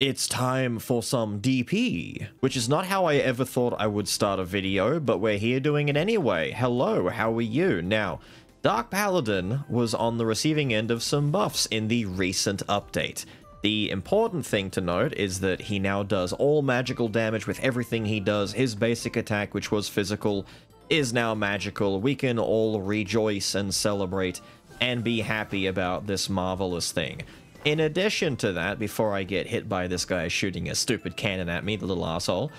It's time for some DP, which is not how I ever thought I would start a video, but we're here doing it anyway. Hello, how are you? Now, Dark Paladin was on the receiving end of some buffs in the recent update. The important thing to note is that he now does all magical damage with everything he does. His basic attack, which was physical, is now magical. We can all rejoice and celebrate and be happy about this marvelous thing. In addition to that, before I get hit by this guy shooting a stupid cannon at me, the little asshole,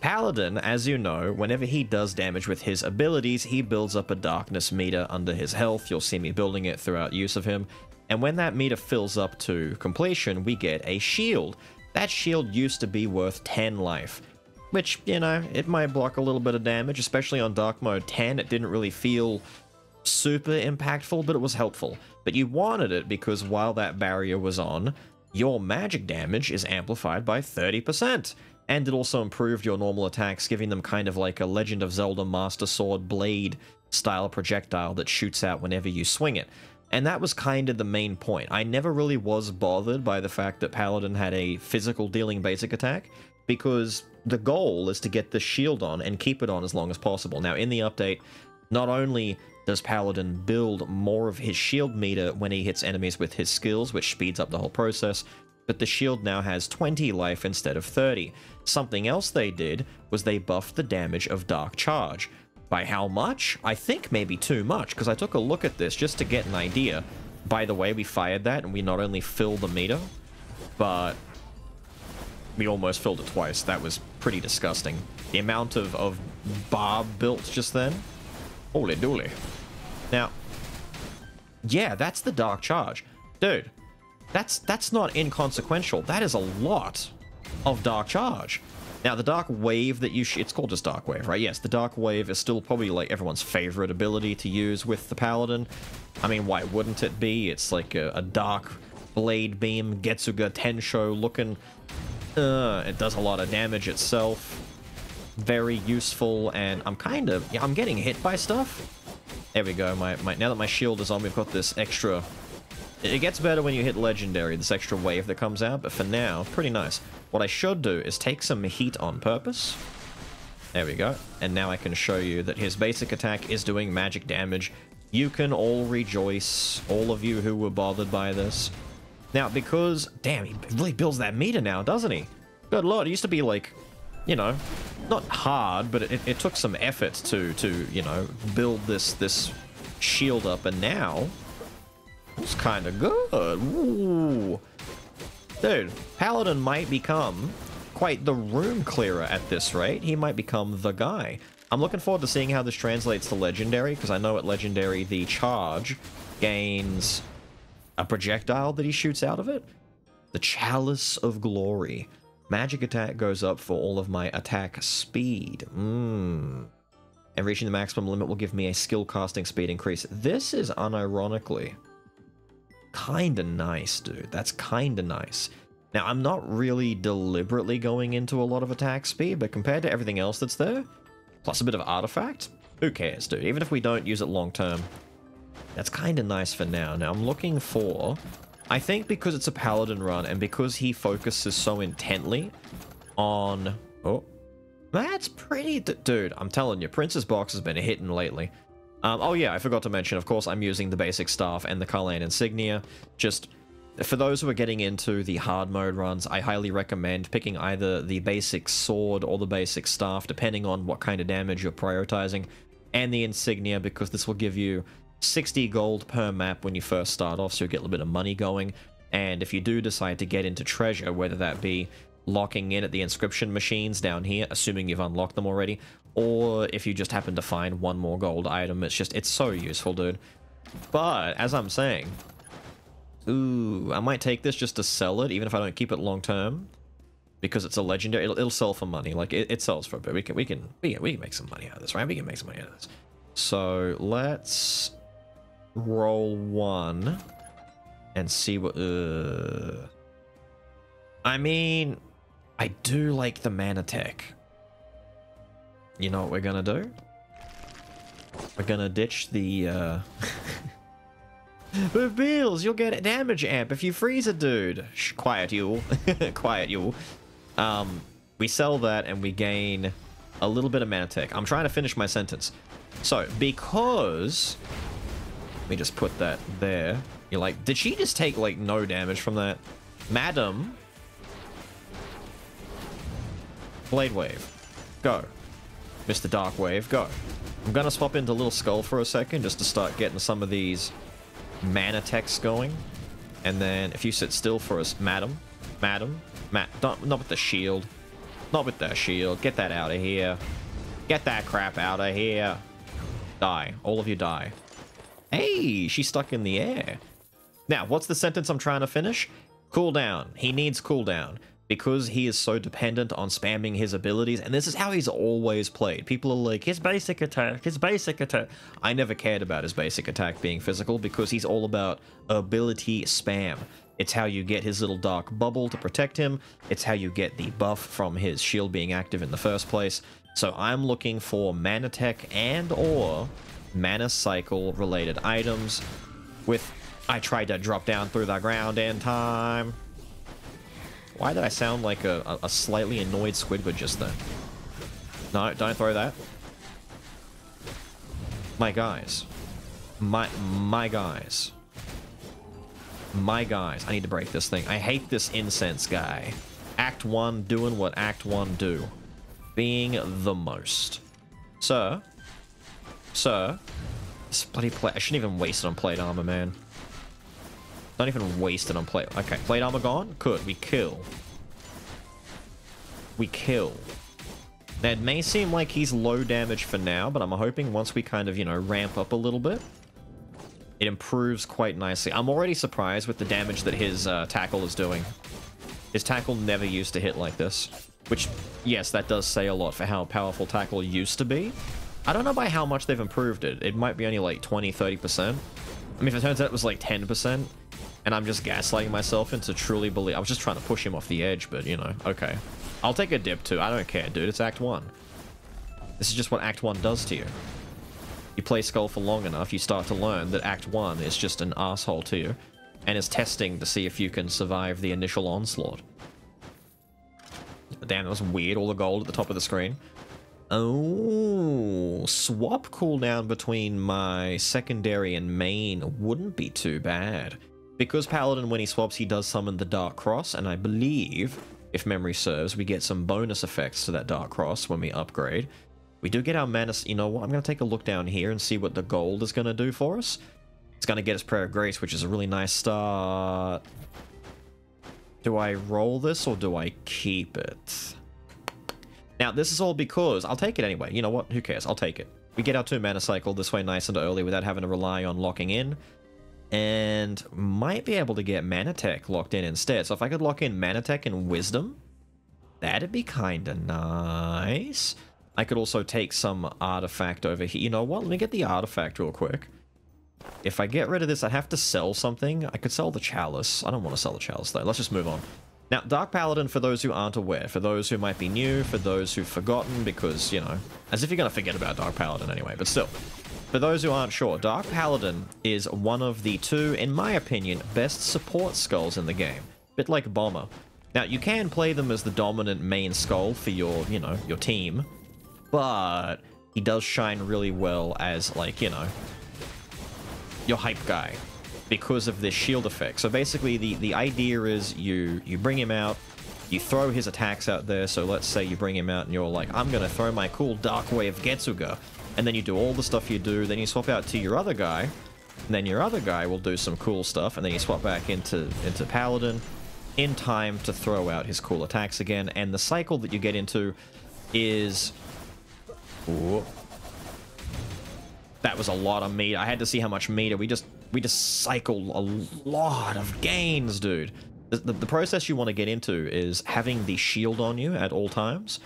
Paladin, as you know, whenever he does damage with his abilities, he builds up a darkness meter under his health. You'll see me building it throughout use of him. And when that meter fills up to completion, we get a shield. That shield used to be worth 10 life. Which, you know, it might block a little bit of damage, especially on Dark Mode 10. It didn't really feel super impactful, but it was helpful. But you wanted it because while that barrier was on, your magic damage is amplified by 30%. And it also improved your normal attacks, giving them kind of like a Legend of Zelda Master Sword blade style projectile that shoots out whenever you swing it. And that was kind of the main point. I never really was bothered by the fact that Paladin had a physical dealing basic attack, because the goal is to get the shield on and keep it on as long as possible. Now, in the update, not only does Paladin build more of his shield meter when he hits enemies with his skills, which speeds up the whole process, but the shield now has 20 life instead of 30. Something else they did was they buffed the damage of Dark Charge. By how much? I think maybe too much, because I took a look at this just to get an idea. By the way, we fired that, and we not only filled the meter, but we almost filled it twice. That was pretty disgusting. The amount of, of barb built just then. Holy dooly. Now, yeah, that's the Dark Charge. Dude, that's that's not inconsequential. That is a lot of Dark Charge. Now, the Dark Wave that you... it's called just Dark Wave, right? Yes, the Dark Wave is still probably, like, everyone's favorite ability to use with the Paladin. I mean, why wouldn't it be? It's like a, a Dark Blade Beam, Getsuga Tensho looking... Uh, it does a lot of damage itself. Very useful, and I'm kind of... Yeah, I'm getting hit by stuff there we go. My, my Now that my shield is on, we've got this extra... It gets better when you hit Legendary, this extra wave that comes out, but for now, pretty nice. What I should do is take some heat on purpose. There we go. And now I can show you that his basic attack is doing magic damage. You can all rejoice, all of you who were bothered by this. Now, because... Damn, he really builds that meter now, doesn't he? Good lord, it used to be like you know, not hard, but it, it took some effort to, to, you know, build this, this shield up, and now it's kind of good. Ooh. Dude, Paladin might become quite the room clearer at this rate. He might become the guy. I'm looking forward to seeing how this translates to Legendary, because I know at Legendary the charge gains a projectile that he shoots out of it. The Chalice of Glory. Magic attack goes up for all of my attack speed. Mmm. And reaching the maximum limit will give me a skill casting speed increase. This is unironically kinda nice, dude. That's kinda nice. Now, I'm not really deliberately going into a lot of attack speed, but compared to everything else that's there, plus a bit of artifact, who cares, dude? Even if we don't use it long term, that's kinda nice for now. Now, I'm looking for I think because it's a paladin run and because he focuses so intently on... Oh, that's pretty... Dude, I'm telling you, Prince's Box has been hitting lately. Um, oh yeah, I forgot to mention, of course, I'm using the basic staff and the Carleon Insignia. Just, for those who are getting into the hard mode runs, I highly recommend picking either the basic sword or the basic staff, depending on what kind of damage you're prioritizing, and the Insignia, because this will give you 60 gold per map when you first start off, so you get a little bit of money going. And if you do decide to get into treasure, whether that be locking in at the inscription machines down here, assuming you've unlocked them already, or if you just happen to find one more gold item, it's just, it's so useful, dude. But, as I'm saying, ooh, I might take this just to sell it, even if I don't keep it long term, because it's a legendary, it'll, it'll sell for money, like, it, it, sells for a bit, we can, we can, we can, we can make some money out of this, right? We can make some money out of this. So, let's roll one and see what... Uh... I mean, I do like the mana tech. You know what we're gonna do? We're gonna ditch the, uh... With Beals, you'll get a damage amp if you freeze a dude. Shh, quiet, you. quiet, you. Um, we sell that and we gain a little bit of Manatech. I'm trying to finish my sentence. So, because... Let me just put that there. You're like, did she just take, like, no damage from that? Madam. Blade Wave. Go. Mr. Dark Wave, go. I'm gonna swap into Little Skull for a second just to start getting some of these mana techs going. And then if you sit still for us, madam, madam, Matt, not, not with the shield. Not with the shield. Get that out of here. Get that crap out of here. Die. All of you die. Hey, she's stuck in the air. Now, what's the sentence I'm trying to finish? Cooldown. He needs cooldown because he is so dependent on spamming his abilities, and this is how he's always played. People are like, his basic attack, his basic attack. I never cared about his basic attack being physical because he's all about ability spam. It's how you get his little dark bubble to protect him. It's how you get the buff from his shield being active in the first place. So I'm looking for mana tech and or mana cycle related items with I tried to drop down through the ground in time. Why did I sound like a, a slightly annoyed Squidward just then? No, don't throw that. My guys. My, my guys. My guys. I need to break this thing. I hate this incense guy. Act 1 doing what Act 1 do. Being the most. Sir. Sir. This bloody plate. I shouldn't even waste it on plate armor, man. Don't even waste it on plate. Okay, plate armor gone? Good, we kill. We kill. Now, it may seem like he's low damage for now, but I'm hoping once we kind of, you know, ramp up a little bit, it improves quite nicely. I'm already surprised with the damage that his uh, tackle is doing. His tackle never used to hit like this. Which, yes, that does say a lot for how powerful tackle used to be. I don't know by how much they've improved it. It might be only like 20, 30%. I mean, if it turns out it was like 10%, and I'm just gaslighting myself into truly believe. I was just trying to push him off the edge, but you know, okay. I'll take a dip too. I don't care, dude. It's Act 1. This is just what Act 1 does to you. You play Skul for long enough, you start to learn that Act 1 is just an asshole to you, and is testing to see if you can survive the initial onslaught. Damn, that was weird, all the gold at the top of the screen. Oh, swap cooldown between my secondary and main wouldn't be too bad. Because Paladin, when he swaps, he does summon the Dark Cross, and I believe, if memory serves, we get some bonus effects to that Dark Cross when we upgrade. We do get our mana... You know what? I'm going to take a look down here and see what the gold is going to do for us. It's going to get us Prayer of Grace, which is a really nice start. Do I roll this or do I keep it? Now, this is all because... I'll take it anyway. You know what? Who cares? I'll take it. We get our two mana cycle this way nice and early without having to rely on locking in and might be able to get mana tech locked in instead. So if I could lock in mana tech and Wisdom, that'd be kind of nice. I could also take some artifact over here. You know what? Let me get the artifact real quick. If I get rid of this, I have to sell something. I could sell the chalice. I don't want to sell the chalice, though. Let's just move on. Now, Dark Paladin, for those who aren't aware, for those who might be new, for those who've forgotten, because, you know, as if you're going to forget about Dark Paladin anyway, but still. For those who aren't sure, Dark Paladin is one of the two, in my opinion, best support skulls in the game. Bit like Bomber. Now, you can play them as the dominant main skull for your, you know, your team, but he does shine really well as, like, you know, your hype guy because of this shield effect. So basically, the, the idea is you, you bring him out, you throw his attacks out there, so let's say you bring him out and you're like, I'm gonna throw my cool Dark Wave Getsuga. And then you do all the stuff you do, then you swap out to your other guy, and then your other guy will do some cool stuff, and then you swap back into, into Paladin in time to throw out his cool attacks again, and the cycle that you get into is... That was a lot of meat. I had to see how much meter. We just we just cycle a lot of gains, dude. The, the, the process you want to get into is having the shield on you at all times.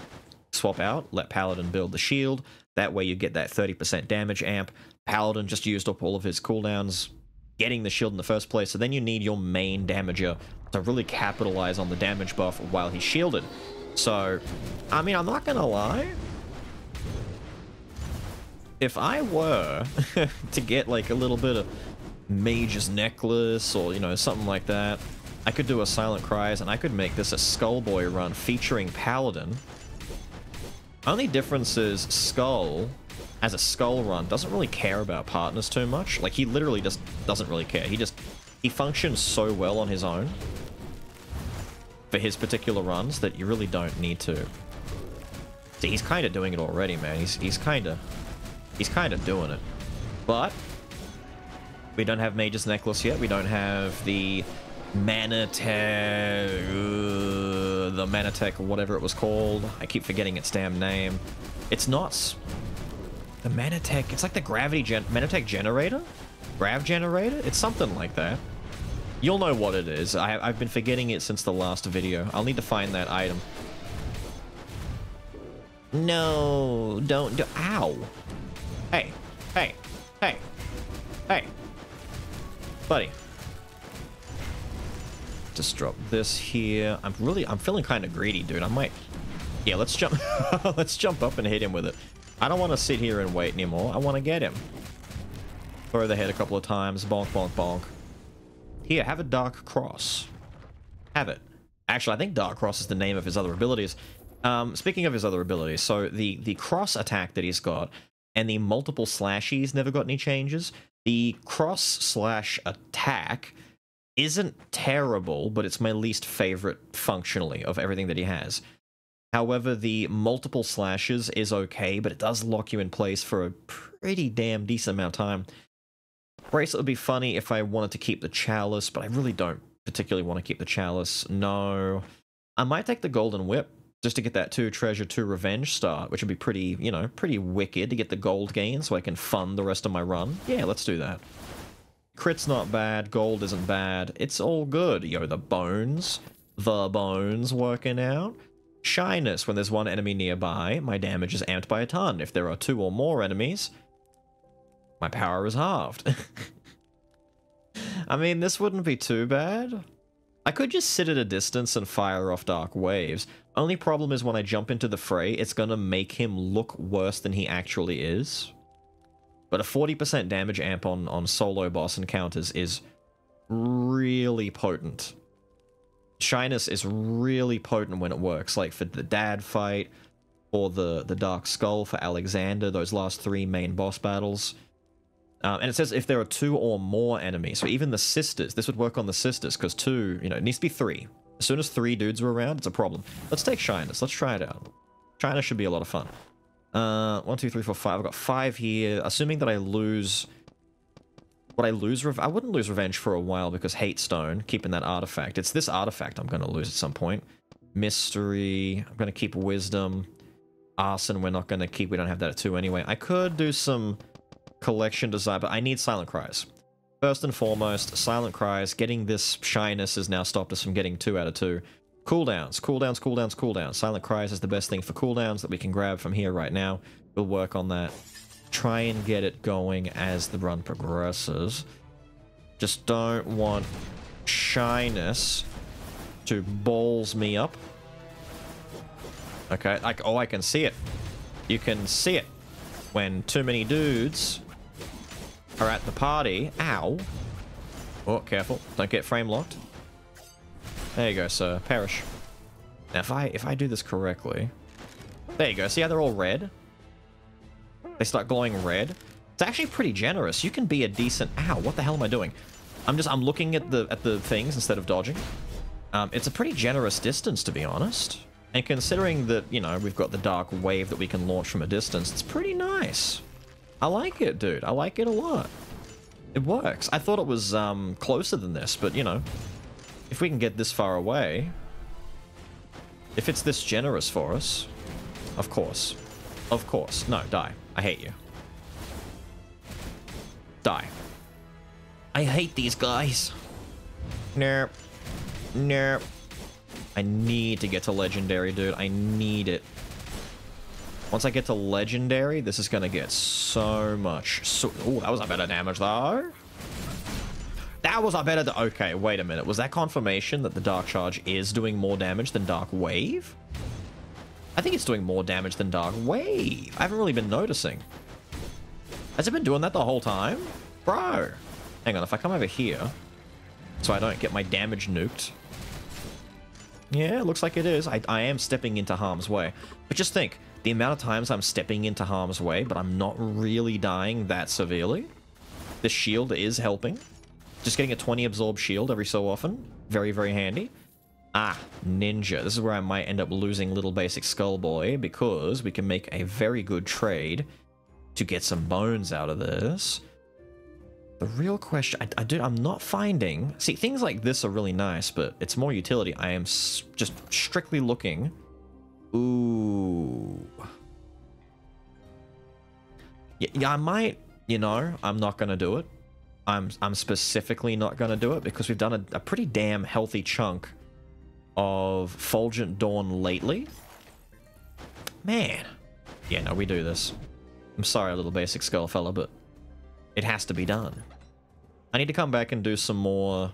Swap out, let Paladin build the shield, that way you get that 30% damage amp. Paladin just used up all of his cooldowns getting the shield in the first place, so then you need your main damager to really capitalize on the damage buff while he's shielded. So, I mean, I'm not gonna lie. If I were to get like a little bit of Mage's Necklace or, you know, something like that. I could do a Silent Cries and I could make this a Skullboy run featuring Paladin. Only difference is Skul, as a Skul run, doesn't really care about partners too much. Like, he literally just doesn't really care. He just, he functions so well on his own for his particular runs that you really don't need to. See, he's kind of doing it already, man. He's, he's kind of, he's kind of doing it. But, we don't have Mage's Necklace yet. We don't have the Manatech, uh, the Manatech, whatever it was called. I keep forgetting its damn name. It's not the Manatech. It's like the gravity gen Manatech generator, grav generator. It's something like that. You'll know what it is. I, I've been forgetting it since the last video. I'll need to find that item. No, don't do. Ow. Hey, hey, hey, hey, buddy just drop this here. I'm really, I'm feeling kind of greedy, dude. I might, yeah, let's jump, let's jump up and hit him with it. I don't want to sit here and wait anymore. I want to get him. Throw the head a couple of times. Bonk, bonk, bonk. Here, have a Dark Cross. Have it. Actually, I think Dark Cross is the name of his other abilities. Um, speaking of his other abilities, so the, the cross attack that he's got and the multiple slashies never got any changes. The cross slash attack isn't terrible, but it's my least favorite functionally of everything that he has. However, the multiple slashes is okay, but it does lock you in place for a pretty damn decent amount of time. Bracelet would be funny if I wanted to keep the chalice, but I really don't particularly want to keep the chalice. No. I might take the golden whip just to get that two treasure, two revenge start, which would be pretty, you know, pretty wicked to get the gold gain so I can fund the rest of my run. Yeah, let's do that. Crit's not bad, gold isn't bad. It's all good. Yo, the bones. The bones working out. Shyness, when there's one enemy nearby, my damage is amped by a ton. If there are two or more enemies, my power is halved. I mean, this wouldn't be too bad. I could just sit at a distance and fire off dark waves. Only problem is when I jump into the fray, it's gonna make him look worse than he actually is. But a 40% damage amp on, on solo boss encounters is really potent. Shyness is really potent when it works, like for the dad fight, or the, the Dark Skull for Alexander, those last three main boss battles. Um, and it says if there are two or more enemies, so even the sisters, this would work on the sisters, because two, you know, it needs to be three. As soon as three dudes are around, it's a problem. Let's take Shyness, let's try it out. Shyness should be a lot of fun. Uh, one, two, three, four, five. I've got five here. Assuming that I lose... Would I lose... I wouldn't lose Revenge for a while because Hate Stone, keeping that artifact. It's this artifact I'm going to lose at some point. Mystery. I'm going to keep Wisdom. Arson we're not going to keep. We don't have that at two anyway. I could do some collection design, but I need Silent Cries. First and foremost, Silent Cries. Getting this shyness has now stopped us from getting two out of two. Cooldowns, cooldowns, cooldowns, cooldowns. Silent Cries is the best thing for cooldowns that we can grab from here right now. We'll work on that. Try and get it going as the run progresses. Just don't want shyness to balls me up. Okay, like, oh, I can see it. You can see it. When too many dudes are at the party. Ow. Oh, careful. Don't get frame locked. There you go, sir. Perish. Now, if I if I do this correctly... There you go. See how they're all red? They start glowing red. It's actually pretty generous. You can be a decent... Ow, what the hell am I doing? I'm just... I'm looking at the at the things instead of dodging. Um, it's a pretty generous distance, to be honest. And considering that, you know, we've got the dark wave that we can launch from a distance, it's pretty nice. I like it, dude. I like it a lot. It works. I thought it was um, closer than this, but, you know, if we can get this far away, if it's this generous for us, of course. Of course. No, die. I hate you. Die. I hate these guys. Nope. Nope. I need to get to Legendary, dude. I need it. Once I get to Legendary, this is gonna get so much... So oh, that was a better damage, though. That was a better... Okay, wait a minute. Was that confirmation that the Dark Charge is doing more damage than Dark Wave? I think it's doing more damage than Dark Wave. I haven't really been noticing. Has it been doing that the whole time? Bro. Hang on, if I come over here, so I don't get my damage nuked. Yeah, it looks like it is. I, I am stepping into harm's way. But just think, the amount of times I'm stepping into harm's way, but I'm not really dying that severely. The shield is helping. Just getting a 20 absorb shield every so often. Very, very handy. Ah, ninja. This is where I might end up losing little basic skullboy because we can make a very good trade to get some bones out of this. The real question, I, I do, I'm not finding. See, things like this are really nice, but it's more utility. I am just strictly looking. Ooh. Yeah, yeah, I might. You know, I'm not gonna do it. I'm I'm specifically not gonna do it because we've done a, a pretty damn healthy chunk of Fulgent Dawn lately. Man. Yeah, no, we do this. I'm sorry, little basic skull fella, but it has to be done. I need to come back and do some more...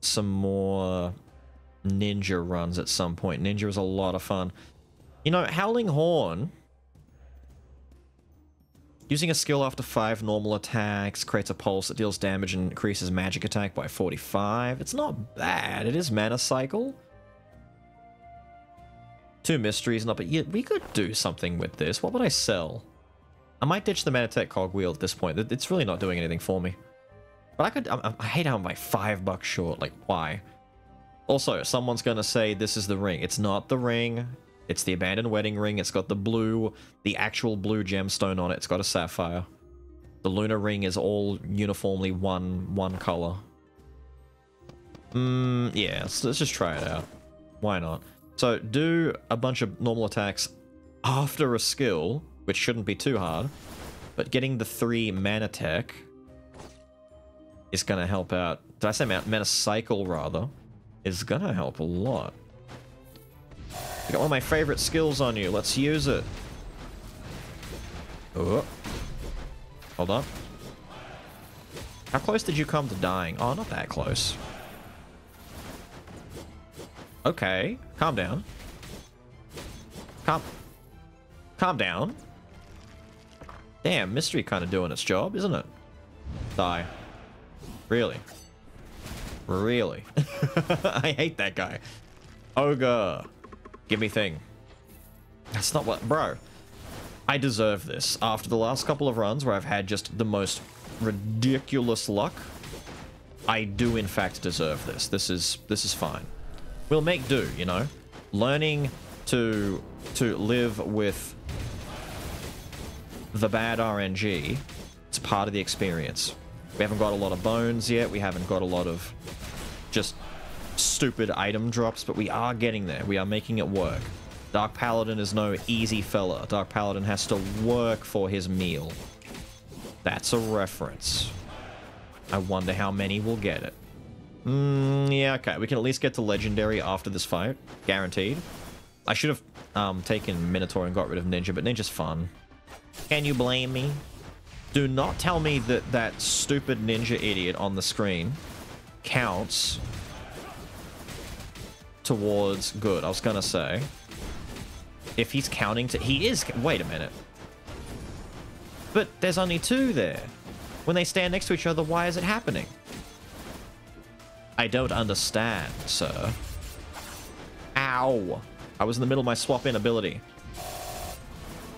Some more ninja runs at some point. Ninja is a lot of fun. You know, Howling Horn... Using a skill after 5 normal attacks creates a pulse that deals damage and increases magic attack by 45. It's not bad. It is mana cycle. Two mysteries, not but yeah, we could do something with this. What would I sell? I might ditch the Manatech cogwheel at this point. It's really not doing anything for me. But I could, I, I hate how I'm like five bucks short. Like, why? Also, someone's gonna say this is the ring. It's not the ring. It's the abandoned wedding ring. It's got the blue, the actual blue gemstone on it. It's got a sapphire. The lunar ring is all uniformly one one color. Hmm, yeah, let's, let's just try it out. Why not? So do a bunch of normal attacks after a skill, which shouldn't be too hard, but getting the three mana tech is going to help out. Did I say mana cycle rather? Is to help a lot. Got one of my favorite skills on you. Let's use it. Oh. Hold on. How close did you come to dying? Oh, not that close. Okay. Calm down. Calm. Calm down. Damn, mystery kind of doing its job, isn't it? Die. Really? Really? I hate that guy. Ogre. Give me thing. That's not what... Bro. I deserve this. After the last couple of runs where I've had just the most ridiculous luck, I do in fact deserve this. This is this is fine. We'll make do, you know? Learning to to live with the bad RNG, it's part of the experience. We haven't got a lot of bones yet. We haven't got a lot of just stupid item drops, but we are getting there. We are making it work. Dark Paladin is no easy fella. Dark Paladin has to work for his meal. That's a reference. I wonder how many will get it. Mm, yeah, okay. We can at least get to Legendary after this fight. Guaranteed. I should have um, taken Minotaur and got rid of Ninja, but Ninja's fun. Can you blame me? Do not tell me that that stupid Ninja idiot on the screen counts towards good. I was gonna say. If he's counting to... He is... Wait a minute. But there's only two there. When they stand next to each other, why is it happening? I don't understand, sir. Ow. I was in the middle of my swap in ability.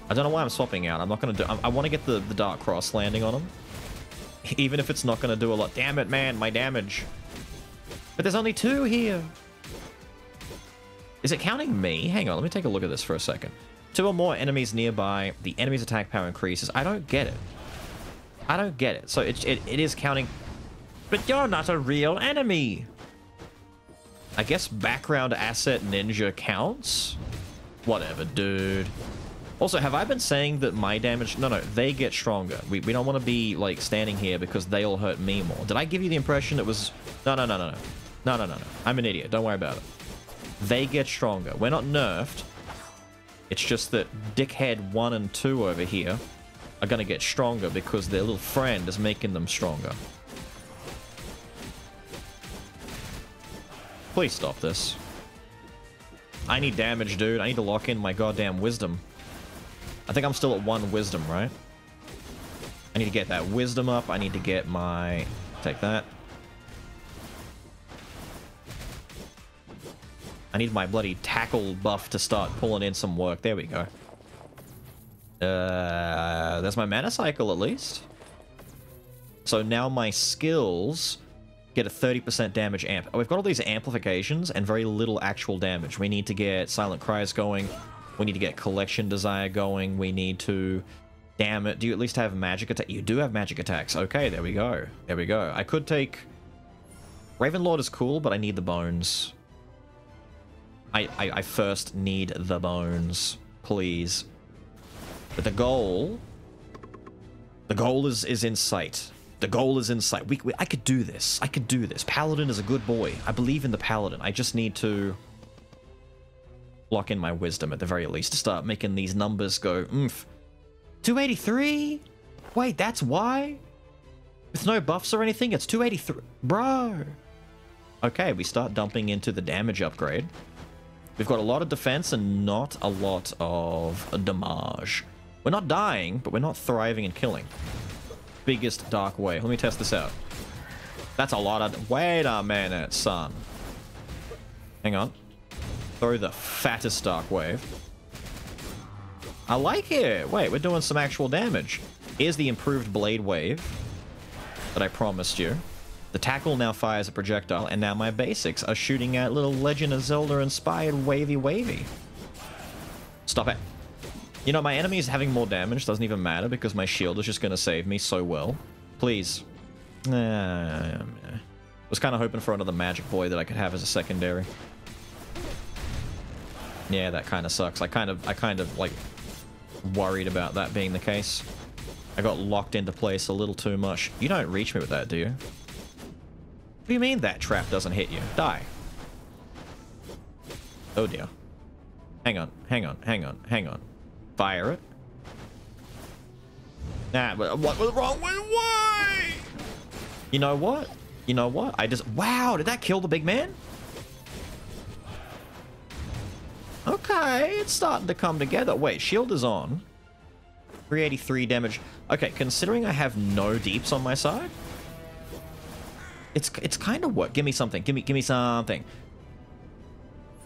I don't know why I'm swapping out. I'm not going to do... I, I want to get the, the Dark Cross landing on him. Even if it's not going to do a lot. Damn it, man. My damage. But there's only two here. Is it counting me? Hang on, let me take a look at this for a second. Two or more enemies nearby, the enemy's attack power increases. I don't get it. I don't get it. So it, it, it is counting... But you're not a real enemy! I guess background asset ninja counts? Whatever, dude. Also, have I been saying that my damage... No, no, they get stronger. We, we don't want to be, like, standing here because they'll hurt me more. Did I give you the impression it was... No, no, no, no, no. No, no, no, no. I'm an idiot. Don't worry about it. They get stronger. We're not nerfed. It's just that Dickhead 1 and 2 over here are going to get stronger because their little friend is making them stronger. Please stop this. I need damage, dude. I need to lock in my goddamn wisdom. I think I'm still at one wisdom, right? I need to get that wisdom up. I need to get my... Take that. I need my bloody tackle buff to start pulling in some work. There we go. Uh, there's my mana cycle at least. So now my skills get a 30% damage amp. Oh, we've got all these amplifications and very little actual damage. We need to get Silent Cries going. We need to get Collection Desire going. We need to... Damn it. Do you at least have magic attack? You do have magic attacks. Okay, there we go. There we go. I could take... Ravenlord is cool, but I need the bones. I, I, I first need the bones. Please. But the goal... The goal is, is in sight. The goal is in sight. We, we, I could do this. I could do this. Paladin is a good boy. I believe in the Paladin. I just need to lock in my wisdom at the very least to start making these numbers go oomph. 283? Wait, that's why? With no buffs or anything? It's 283. Bro. Okay, we start dumping into the damage upgrade. We've got a lot of defense and not a lot of damage. We're not dying, but we're not thriving and killing biggest dark wave. Let me test this out. That's a lot of... Wait a minute, son. Hang on. Throw the fattest dark wave. I like it. Wait, we're doing some actual damage. Here's the improved blade wave that I promised you. The tackle now fires a projectile, and now my basics are shooting at little Legend of Zelda inspired wavy wavy. Stop it. You know, my enemy is having more damage doesn't even matter because my shield is just going to save me so well. Please. Uh, was kind of hoping for another magic boy that I could have as a secondary. Yeah, that kind of sucks. I kind of, I kind of, like, worried about that being the case. I got locked into place a little too much. You don't reach me with that, do you? What do you mean that trap doesn't hit you? Die. Oh dear. Hang on, hang on, hang on, hang on. Fire it. Nah, but what was wrong with why? You know what? You know what? I just... Wow, did that kill the big man? Okay, it's starting to come together. Wait, shield is on. 383 damage. Okay, considering I have no deeps on my side, it's it's kind of what? Give me something. Give me give me something.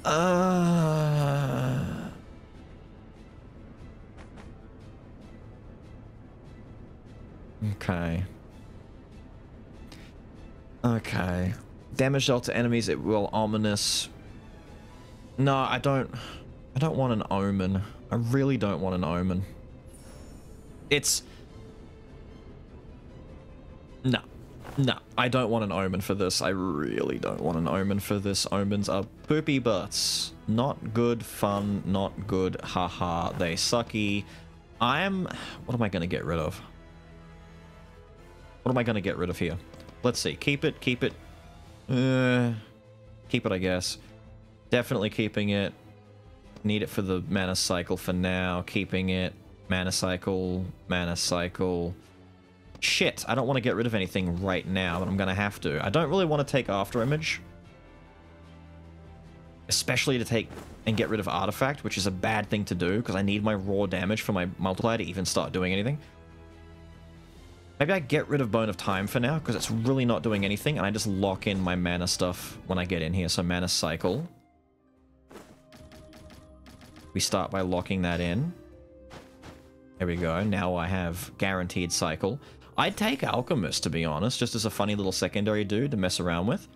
Uh Okay. Okay. Damage dealt to enemies it will ominous. No, I don't I don't want an omen. I really don't want an omen. It's No. No, I don't want an omen for this. I really don't want an omen for this. Omens are poopy butts. Not good fun, not good haha. They sucky. I am... What am I going to get rid of? What am I going to get rid of here? Let's see. Keep it, keep it. Uh, keep it, I guess. Definitely keeping it. Need it for the mana cycle for now. Keeping it. Mana cycle, mana cycle. Shit, I don't want to get rid of anything right now, but I'm going to have to. I don't really want to take After Image. Especially to take and get rid of Artifact, which is a bad thing to do, because I need my raw damage for my multiplier to even start doing anything. Maybe I get rid of Bone of Time for now, because it's really not doing anything, and I just lock in my mana stuff when I get in here. So mana cycle. We start by locking that in. There we go. Now I have guaranteed cycle. I'd take Alchemist, to be honest, just as a funny little secondary dude to mess around with.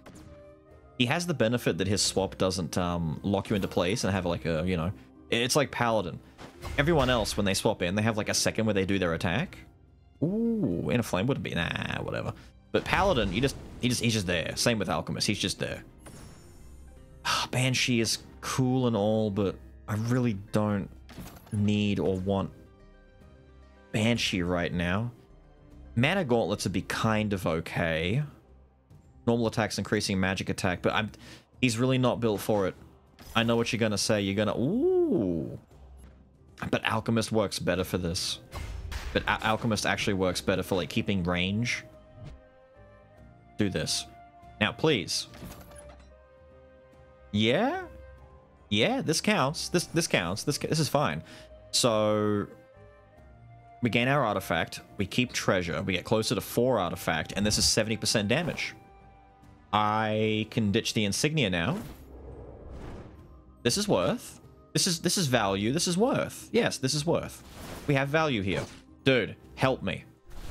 He has the benefit that his swap doesn't um, lock you into place and have like a, you know... It's like Paladin. Everyone else, when they swap in, they have like a second where they do their attack. Ooh, in a flame wouldn't be nah, whatever. But Paladin, you just he just he's just there. Same with Alchemist, he's just there. Banshee is cool and all, but I really don't need or want Banshee right now. Mana Gauntlets would be kind of okay. Normal attacks increasing magic attack, but I'm he's really not built for it. I know what you're gonna say. You're gonna ooh. But Alchemist works better for this. But Al Alchemist actually works better for like keeping range. Do this. Now, please. Yeah? Yeah, this counts. This this counts. This this is fine. So we gain our artifact, we keep treasure, we get closer to 4 artifact, and this is 70% damage. I can ditch the insignia now. This is worth. This is this is value. This is worth. Yes, this is worth. We have value here. Dude, help me.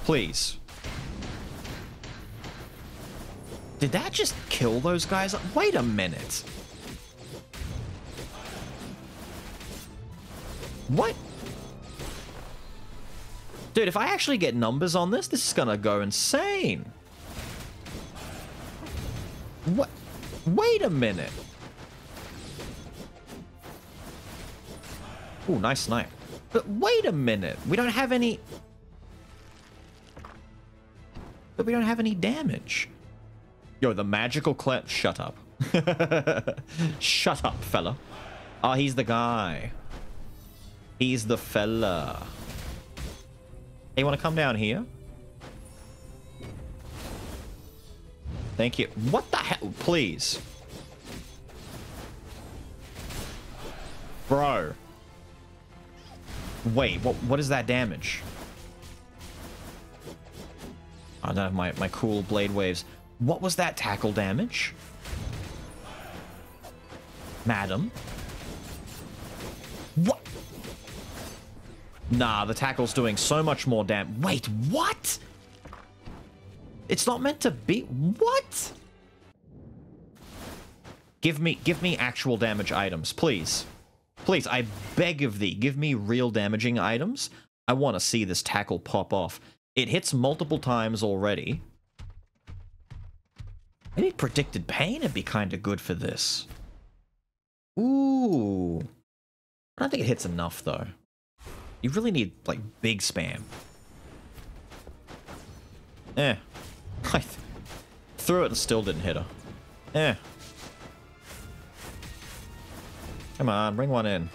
Please. Did that just kill those guys? Wait a minute. What? Dude, if I actually get numbers on this, this is gonna go insane. What? Wait a minute. Oh, nice snipe. But wait a minute. We don't have any... But we don't have any damage. Yo, the magical clef... Shut up. Shut up, fella. Oh, he's the guy. He's the fella. Hey, you want to come down here? Thank you. What the hell? Please. Bro. Wait, what, what is that damage? I don't have my, my cool blade waves. What was that tackle damage? Madam? What? Nah, the tackle's doing so much more damage. Wait, what? It's not meant to be. What? Give me, give me actual damage items, please. Please, I beg of thee, give me real damaging items. I want to see this tackle pop off. It hits multiple times already. Maybe predicted pain would be kind of good for this. Ooh. I don't think it hits enough, though. You really need, like, big spam. Eh. I th threw it and still didn't hit her. Eh. Come on, bring one in.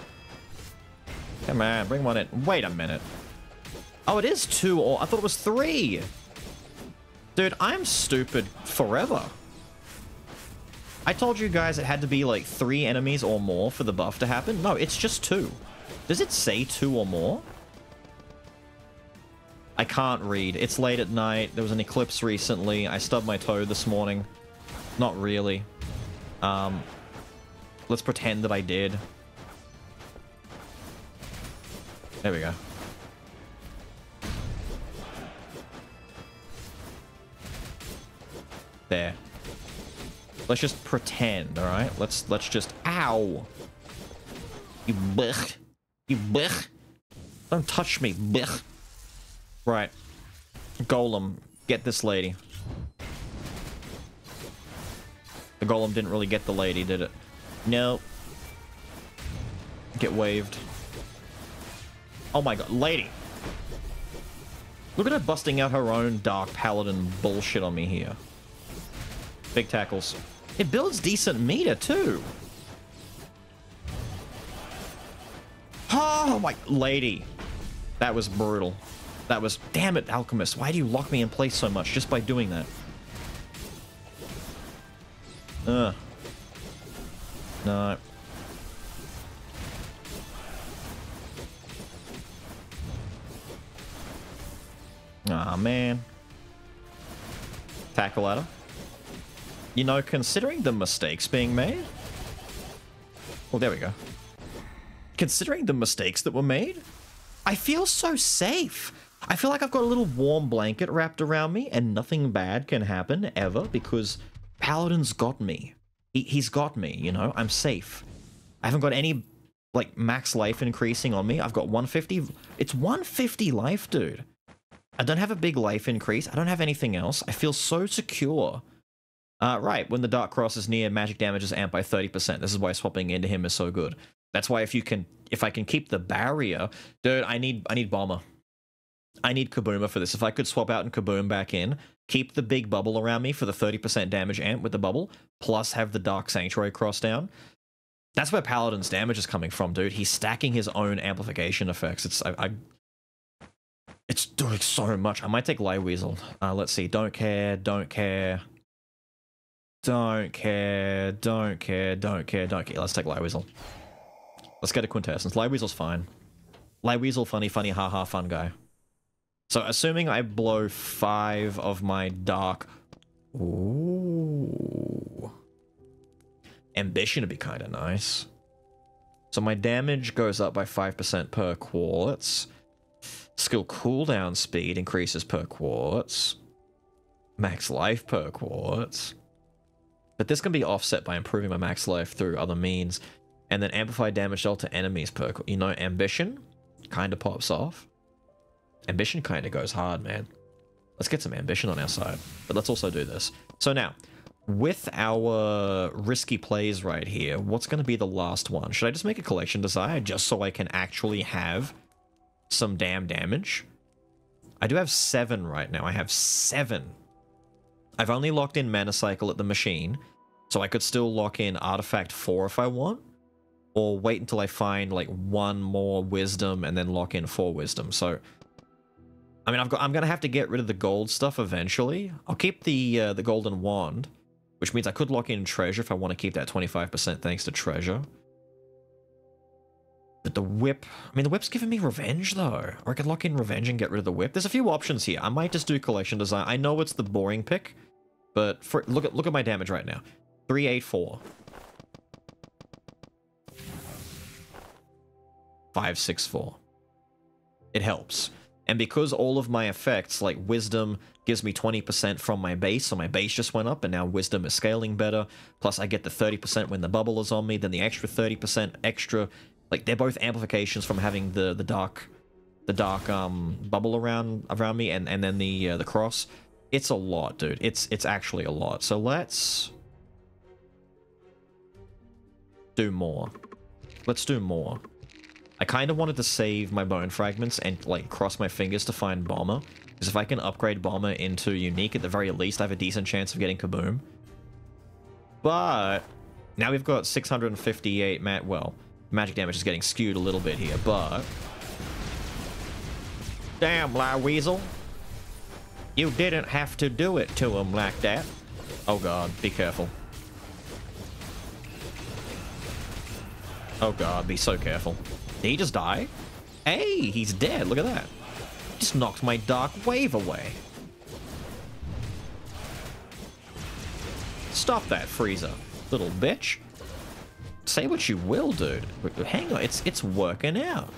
Come on, bring one in. Wait a minute. Oh, it is two or I thought it was three. Dude, I'm stupid forever. I told you guys it had to be like three enemies or more for the buff to happen. No, it's just two. Does it say two or more? I can't read. It's late at night. There was an eclipse recently. I stubbed my toe this morning. Not really. Um, let's pretend that I did. There we go. There. Let's just pretend, alright? Let's let's just ow. You blech. You blech. Don't touch me, blech. Right. Golem, get this lady. The golem didn't really get the lady, did it? No. Get waved. Oh my god, lady! Look at her busting out her own Dark Paladin bullshit on me here. Big tackles. It builds decent meter, too. Oh my... Lady. That was brutal. That was... Damn it, Alchemist. Why do you lock me in place so much just by doing that? Ugh. No. Ah, oh, man. Tackle ladder. You know, considering the mistakes being made... Well, there we go. Considering the mistakes that were made, I feel so safe. I feel like I've got a little warm blanket wrapped around me and nothing bad can happen ever because Paladin's got me. He, he's got me, you know? I'm safe. I haven't got any, like, max life increasing on me. I've got 150. It's 150 life, dude. I don't have a big life increase. I don't have anything else. I feel so secure. Uh, right, when the Dark Cross is near, magic damage is amped by 30%. This is why swapping into him is so good. That's why if you can, if I can keep the barrier, dude, I need, I need bomber. I need Kabooma for this. If I could swap out and Kaboom back in, keep the big bubble around me for the 30% damage amp with the bubble, plus have the Dark Sanctuary cross down. That's where Paladin's damage is coming from, dude. He's stacking his own amplification effects. It's I, I it's doing so much. I might take Light Uh, let's see. Don't care. Don't care. Don't care. Don't care. Don't care. Don't care. Let's take Light Let's get a quintessence. Light Weasel's fine. Light Weasel, funny, funny, haha, fun guy. So assuming I blow five of my dark... Ooh. Ambition would be kind of nice. So my damage goes up by 5% per quartz. Skill cooldown speed increases per quartz. Max life per quartz. But this can be offset by improving my max life through other means. And then amplify damage dealt to enemies perk. You know, ambition kind of pops off. Ambition kind of goes hard, man. Let's get some ambition on our side. But let's also do this. So now, with our risky plays right here, what's going to be the last one? Should I just make a collection desire just so I can actually have some damn damage? I do have seven right now. I have seven. I've only locked in mana cycle at the machine, so I could still lock in artifact four if I want, or wait until I find like one more wisdom and then lock in four wisdom. So I mean, I've got, I'm to have to get rid of the gold stuff eventually. I'll keep the uh, the golden wand, which means I could lock in treasure if I want to keep that 25% thanks to treasure. But the whip... I mean, the whip's giving me revenge, though. Or I could lock in revenge and get rid of the whip. There's a few options here. I might just do collection desire. I know it's the boring pick, but for, look at look at my damage right now. 384. 564. It helps. And because all of my effects, like Wisdom, gives me 20% from my base, so my base just went up, and now Wisdom is scaling better, plus I get the 30% when the bubble is on me, then the extra 30% extra, like, they're both amplifications from having the, the dark, the dark, um, bubble around, around me, and, and then the, uh, the cross. It's a lot, dude. It's, it's actually a lot. So let's do more. Let's do more. I kind of wanted to save my bone fragments and like cross my fingers to find Bomber. Because if I can upgrade Bomber into Unique, at the very least I have a decent chance of getting Kaboom. But now we've got 658 mat well, magic damage is getting skewed a little bit here, but Damn, Weasel. You didn't have to do it to him like that. Oh god, be careful. Oh god, be so careful. Did he just die? Hey, he's dead. Look at that. Just knocked my dark wave away. Stop that, Frieza. Little bitch. Say what you will, dude. Hang on, it's it's working out.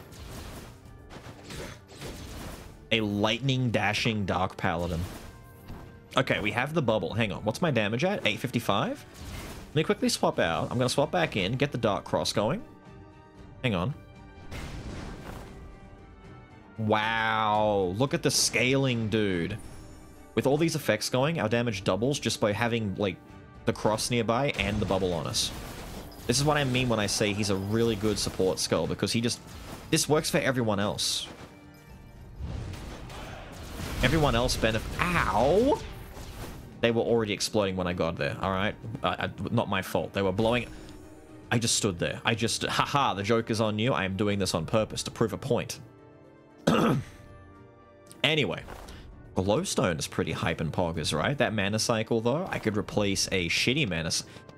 A lightning dashing dark paladin. Okay, we have the bubble. Hang on, what's my damage at? 855? Let me quickly swap out. I'm gonna swap back in, get the dark cross going. Hang on. Wow, look at the scaling, dude. With all these effects going, our damage doubles just by having, like, the cross nearby and the bubble on us. This is what I mean when I say he's a really good support skull, because he just... This works for everyone else. Everyone else benefit... Ow! They were already exploding when I got there, alright? Uh, not my fault. They were blowing... I just stood there. I just... Haha, the joke is on you. I am doing this on purpose to prove a point. anyway, glowstone is pretty hype in poggers, right? That mana cycle, though, I could replace a shitty mana...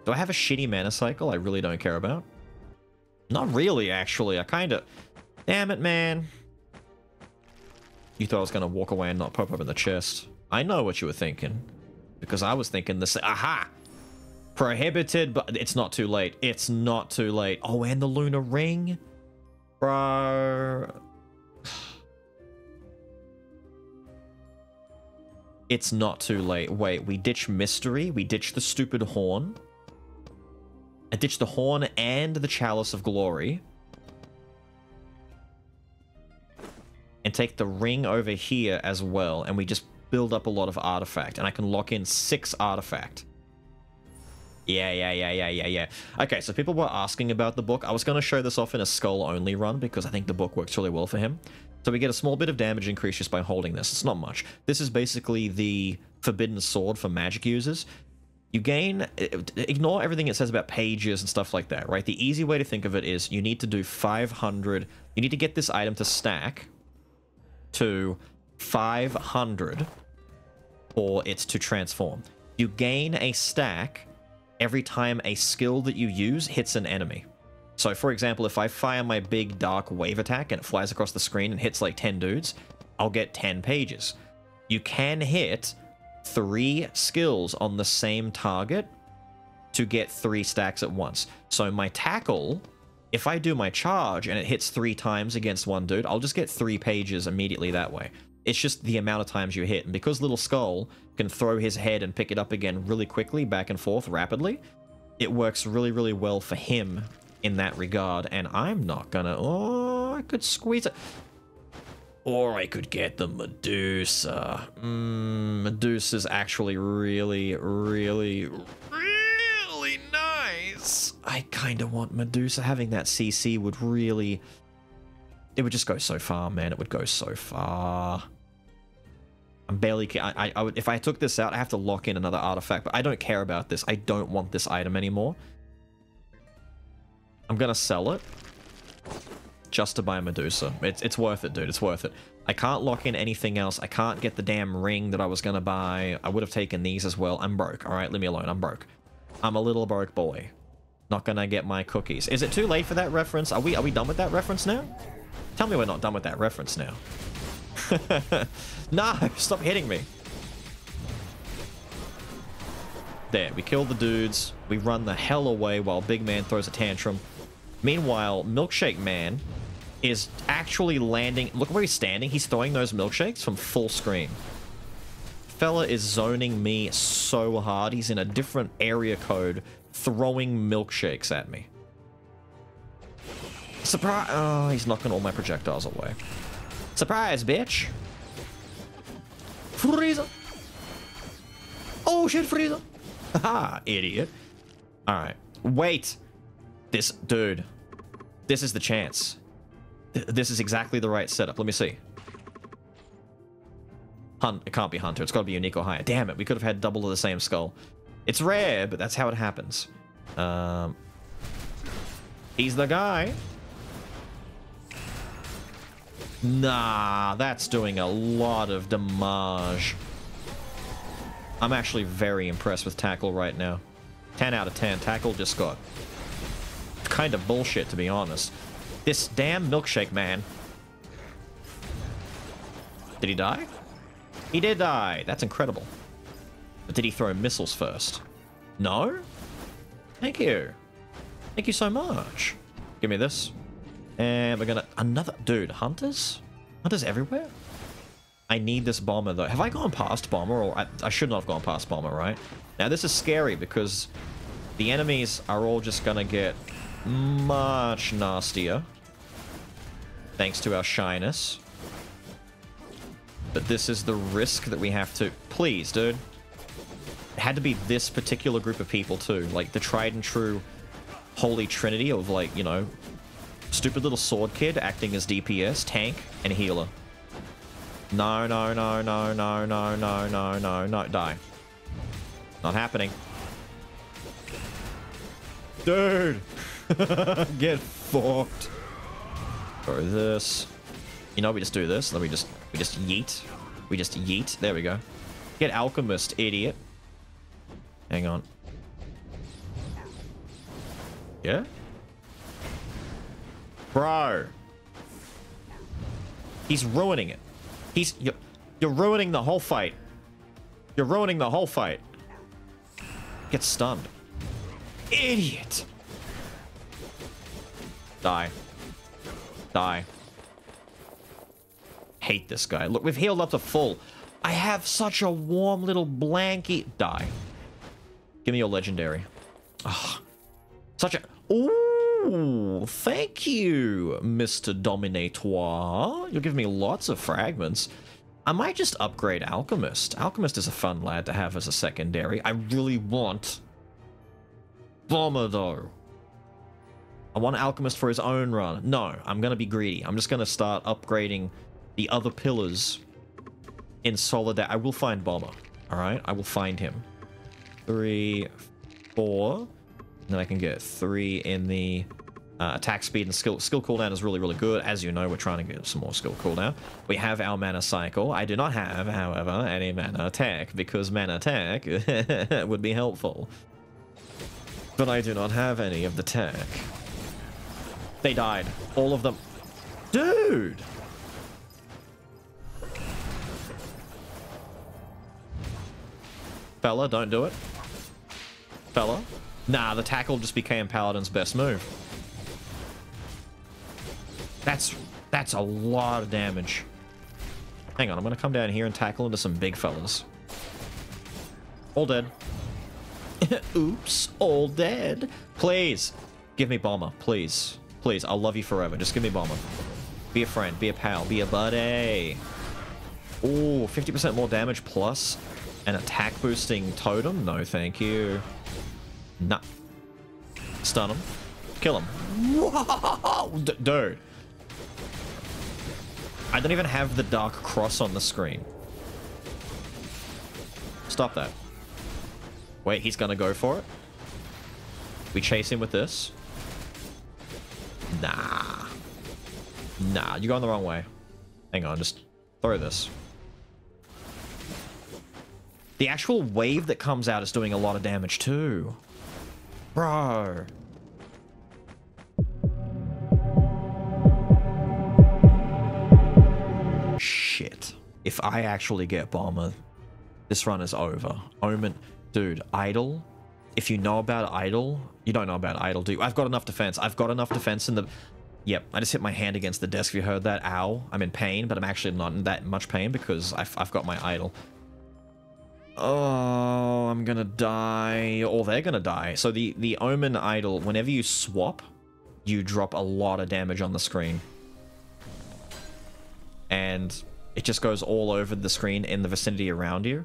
Do I have a shitty mana cycle I really don't care about? Not really, actually. I kind of... Damn it, man. You thought I was going to walk away and not pop up in the chest. I know what you were thinking. Because I was thinking this... Aha! Prohibited, but it's not too late. It's not too late. Oh, and the lunar ring? Bro... It's not too late. Wait, we ditch Mystery. We ditch the stupid horn. I ditch the horn and the Chalice of Glory. And take the ring over here as well. And we just build up a lot of artifact. And I can lock in six artifact. Yeah, yeah, yeah, yeah, yeah, yeah. Okay, so people were asking about the book. I was going to show this off in a skull-only run because I think the book works really well for him. So we get a small bit of damage increase just by holding this. It's not much. This is basically the Forbidden Sword for magic users. You gain... Ignore everything it says about pages and stuff like that, right? The easy way to think of it is you need to do 500... You need to get this item to stack to 500 for it to transform. You gain a stack every time a skill that you use hits an enemy. So for example, if I fire my big dark wave attack and it flies across the screen and hits like 10 dudes, I'll get 10 pages. You can hit three skills on the same target to get three stacks at once. So my tackle, if I do my charge and it hits three times against one dude, I'll just get three pages immediately that way. It's just the amount of times you hit. And because Little Skull can throw his head and pick it up again really quickly, back and forth rapidly, it works really, really well for him in that regard. And I'm not gonna... Oh, I could squeeze it. Or I could get the Medusa. Mm, Medusa's actually really, really, really nice. I kind of want Medusa. Having that CC would really... It would just go so far, man. It would go so far. I'm barely... I, I, I would, if I took this out, I have to lock in another artifact, but I don't care about this. I don't want this item anymore. I'm gonna sell it just to buy Medusa. It's, it's worth it, dude. It's worth it. I can't lock in anything else. I can't get the damn ring that I was going to buy. I would have taken these as well. I'm broke, all right? Leave me alone. I'm broke. I'm a little broke boy. Not going to get my cookies. Is it too late for that reference? Are we, are we done with that reference now? Tell me we're not done with that reference now. no, stop hitting me. There, we kill the dudes. We run the hell away while Big Man throws a tantrum. Meanwhile, Milkshake Man is actually landing. Look where he's standing. He's throwing those milkshakes from full screen. Fella is zoning me so hard. He's in a different area code throwing milkshakes at me. Surprise! Oh, he's knocking all my projectiles away. Surprise, bitch! Frieza! Oh shit, Frieza! Haha, idiot. Alright. Wait! This, dude. This is the chance. This is exactly the right setup. Let me see. Hunt. It can't be Hunter. It's got to be unique higher. Damn it. We could have had double of the same skull. It's rare, but that's how it happens. Um, he's the guy. Nah, that's doing a lot of damage. I'm actually very impressed with Tackle right now. 10 out of 10. Tackle just got kind of bullshit, to be honest. This damn milkshake man. Did he die? He did die. That's incredible. But did he throw missiles first? No? Thank you. Thank you so much. Give me this. And we're gonna... Another... Dude, hunters? Hunters everywhere? I need this bomber, though. Have I gone past bomber? Or I, I should not have gone past bomber, right? Now, this is scary because the enemies are all just gonna get much nastier. Thanks to our shyness. But this is the risk that we have to... Please, dude. It had to be this particular group of people, too. Like, the tried and true holy trinity of, like, you know... Stupid little sword kid acting as DPS, tank, and healer. No, no, no, no, no, no, no, no, no, no, die. Not happening. Dude! Get fucked. Or this. You know, we just do this. Let me just, we just yeet. We just yeet. There we go. Get Alchemist, idiot. Hang on. Yeah? Bro. He's ruining it. He's... You're, you're ruining the whole fight. You're ruining the whole fight. Get stunned. Idiot. Die. Die. Hate this guy. Look, we've healed up to full. I have such a warm little blankie. Die. Give me your legendary. Oh, such a... Ooh, thank you, Mr. Dominatoire. You'll give me lots of fragments. I might just upgrade Alchemist. Alchemist is a fun lad to have as a secondary. I really want Bomber, though. I want Alchemist for his own run. No, I'm going to be greedy. I'm just going to start upgrading the other pillars in Solidarity. I will find Bomber. All right, I will find him. Three, four. And then I can get three in the uh, attack speed and skill. Skill cooldown is really, really good. As you know, we're trying to get some more skill cooldown. We have our mana cycle. I do not have, however, any mana attack because mana attack would be helpful. But I do not have any of the tech. They died. All of them. Dude! Fella, don't do it. Fella. Nah, the tackle just became Paladin's best move. That's that's a lot of damage. Hang on, I'm gonna come down here and tackle into some big fellas. All dead. Oops, all dead. Please, give me bomber, please. Please, I'll love you forever. Just give me Bomber. Be a friend, be a pal, be a buddy. Ooh, 50% more damage plus an attack boosting totem? No, thank you. Nah. Stun him. Kill him. Whoa! Dude. I don't even have the dark cross on the screen. Stop that. Wait, he's gonna go for it? We chase him with this? Nah. Nah, you're going the wrong way. Hang on, just throw this. The actual wave that comes out is doing a lot of damage too. Bro. Shit. If I actually get Bomber, this run is over. Omen. Dude, Idol. If you know about Idol, you don't know about Idol, do you? I've got enough defense. I've got enough defense in the... Yep, I just hit my hand against the desk if you heard that. Ow. I'm in pain, but I'm actually not in that much pain because I've, I've got my Idol. Oh, I'm gonna die. Or they're gonna die. So the, the Omen Idol, whenever you swap, you drop a lot of damage on the screen. And it just goes all over the screen in the vicinity around you.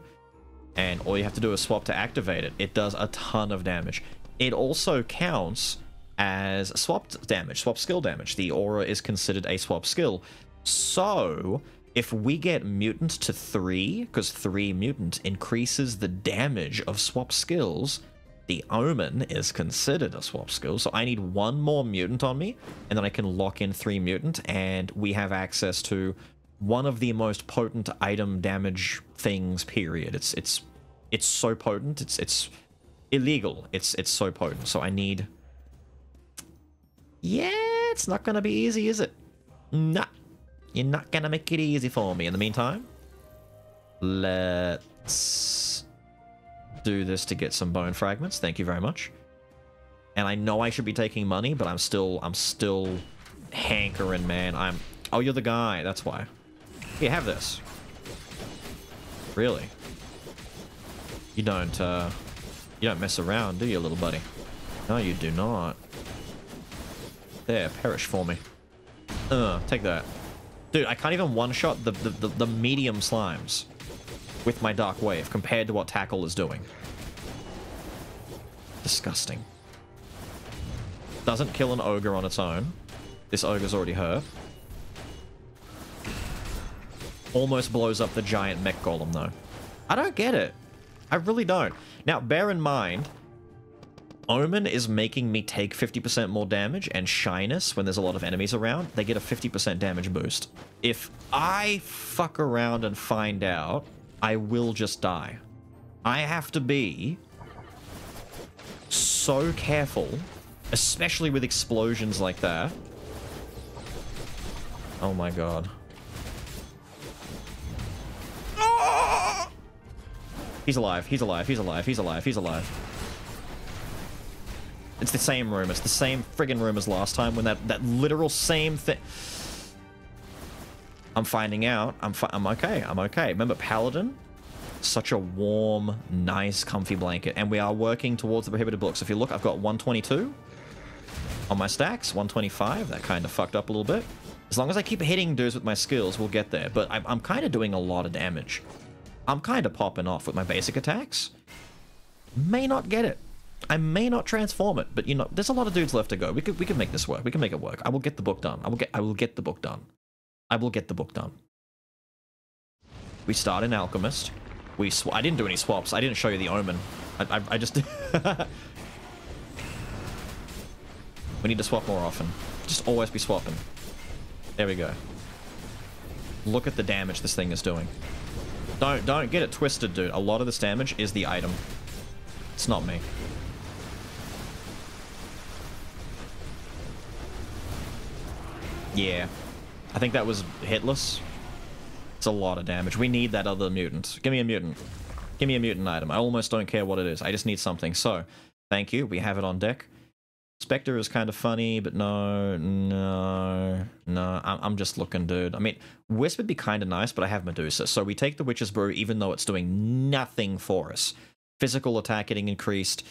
And all you have to do is swap to activate it. It does a ton of damage. It also counts as swapped damage, swap skill damage. The aura is considered a swap skill. So, if we get mutant to 3, because 3 mutant increases the damage of swap skills, the omen is considered a swap skill. So I need one more mutant on me, and then I can lock in 3 mutant, and we have access to one of the most potent item damage things, period. It's it's it's so potent, it's it's illegal. It's it's so potent. So I need Yeah, it's not gonna be easy, is it? Nah. You're not gonna make it easy for me. In the meantime, let's do this to get some bone fragments. Thank you very much. And I know I should be taking money, but I'm still I'm still hankering, man. I'm Oh, you're the guy. That's why. Here, have this. Really? You don't, uh... You don't mess around, do you, little buddy? No, you do not. There, perish for me. Uh, take that. Dude, I can't even one-shot the, the, the, the medium slimes with my Dark Wave compared to what Tackle is doing. Disgusting. Doesn't kill an ogre on its own. This ogre's already hurt. Almost blows up the giant mech golem, though. I don't get it. I really don't. Now, bear in mind, Omen is making me take 50% more damage, and Shyness, when there's a lot of enemies around, they get a 50% damage boost. If I fuck around and find out, I will just die. I have to be so careful, especially with explosions like that. Oh my god. He's alive, he's alive, he's alive, he's alive, he's alive. It's the same room, it's the same friggin' room as last time when that, that literal same thing... I'm finding out, I'm, fi I'm okay, I'm okay. Remember Paladin? Such a warm, nice, comfy blanket. And we are working towards the prohibited book. So if you look, I've got 122 on my stacks, 125. That kind of fucked up a little bit. As long as I keep hitting dudes with my skills, we'll get there. But I'm, I'm kind of doing a lot of damage. I'm kind of popping off with my basic attacks. May not get it. I may not transform it, but you know, there's a lot of dudes left to go. We could we can make this work. We can make it work. I will get the book done. I will get I will get the book done. I will get the book done. We start in Alchemist. We sw I didn't do any swaps. I didn't show you the Omen. I, I, I just... we need to swap more often. Just always be swapping. There we go. Look at the damage this thing is doing. Don't don't get it twisted, dude. A lot of this damage is the item. It's not me. Yeah. I think that was hitless. It's a lot of damage. We need that other mutant. Give me a mutant. Give me a mutant item. I almost don't care what it is. I just need something. So, thank you. We have it on deck. Spectre is kind of funny, but no, no, no. I'm, I'm just looking, dude. I mean, Wisp would be kind of nice, but I have Medusa. So we take the Witch's Brew, even though it's doing nothing for us. Physical attack getting increased.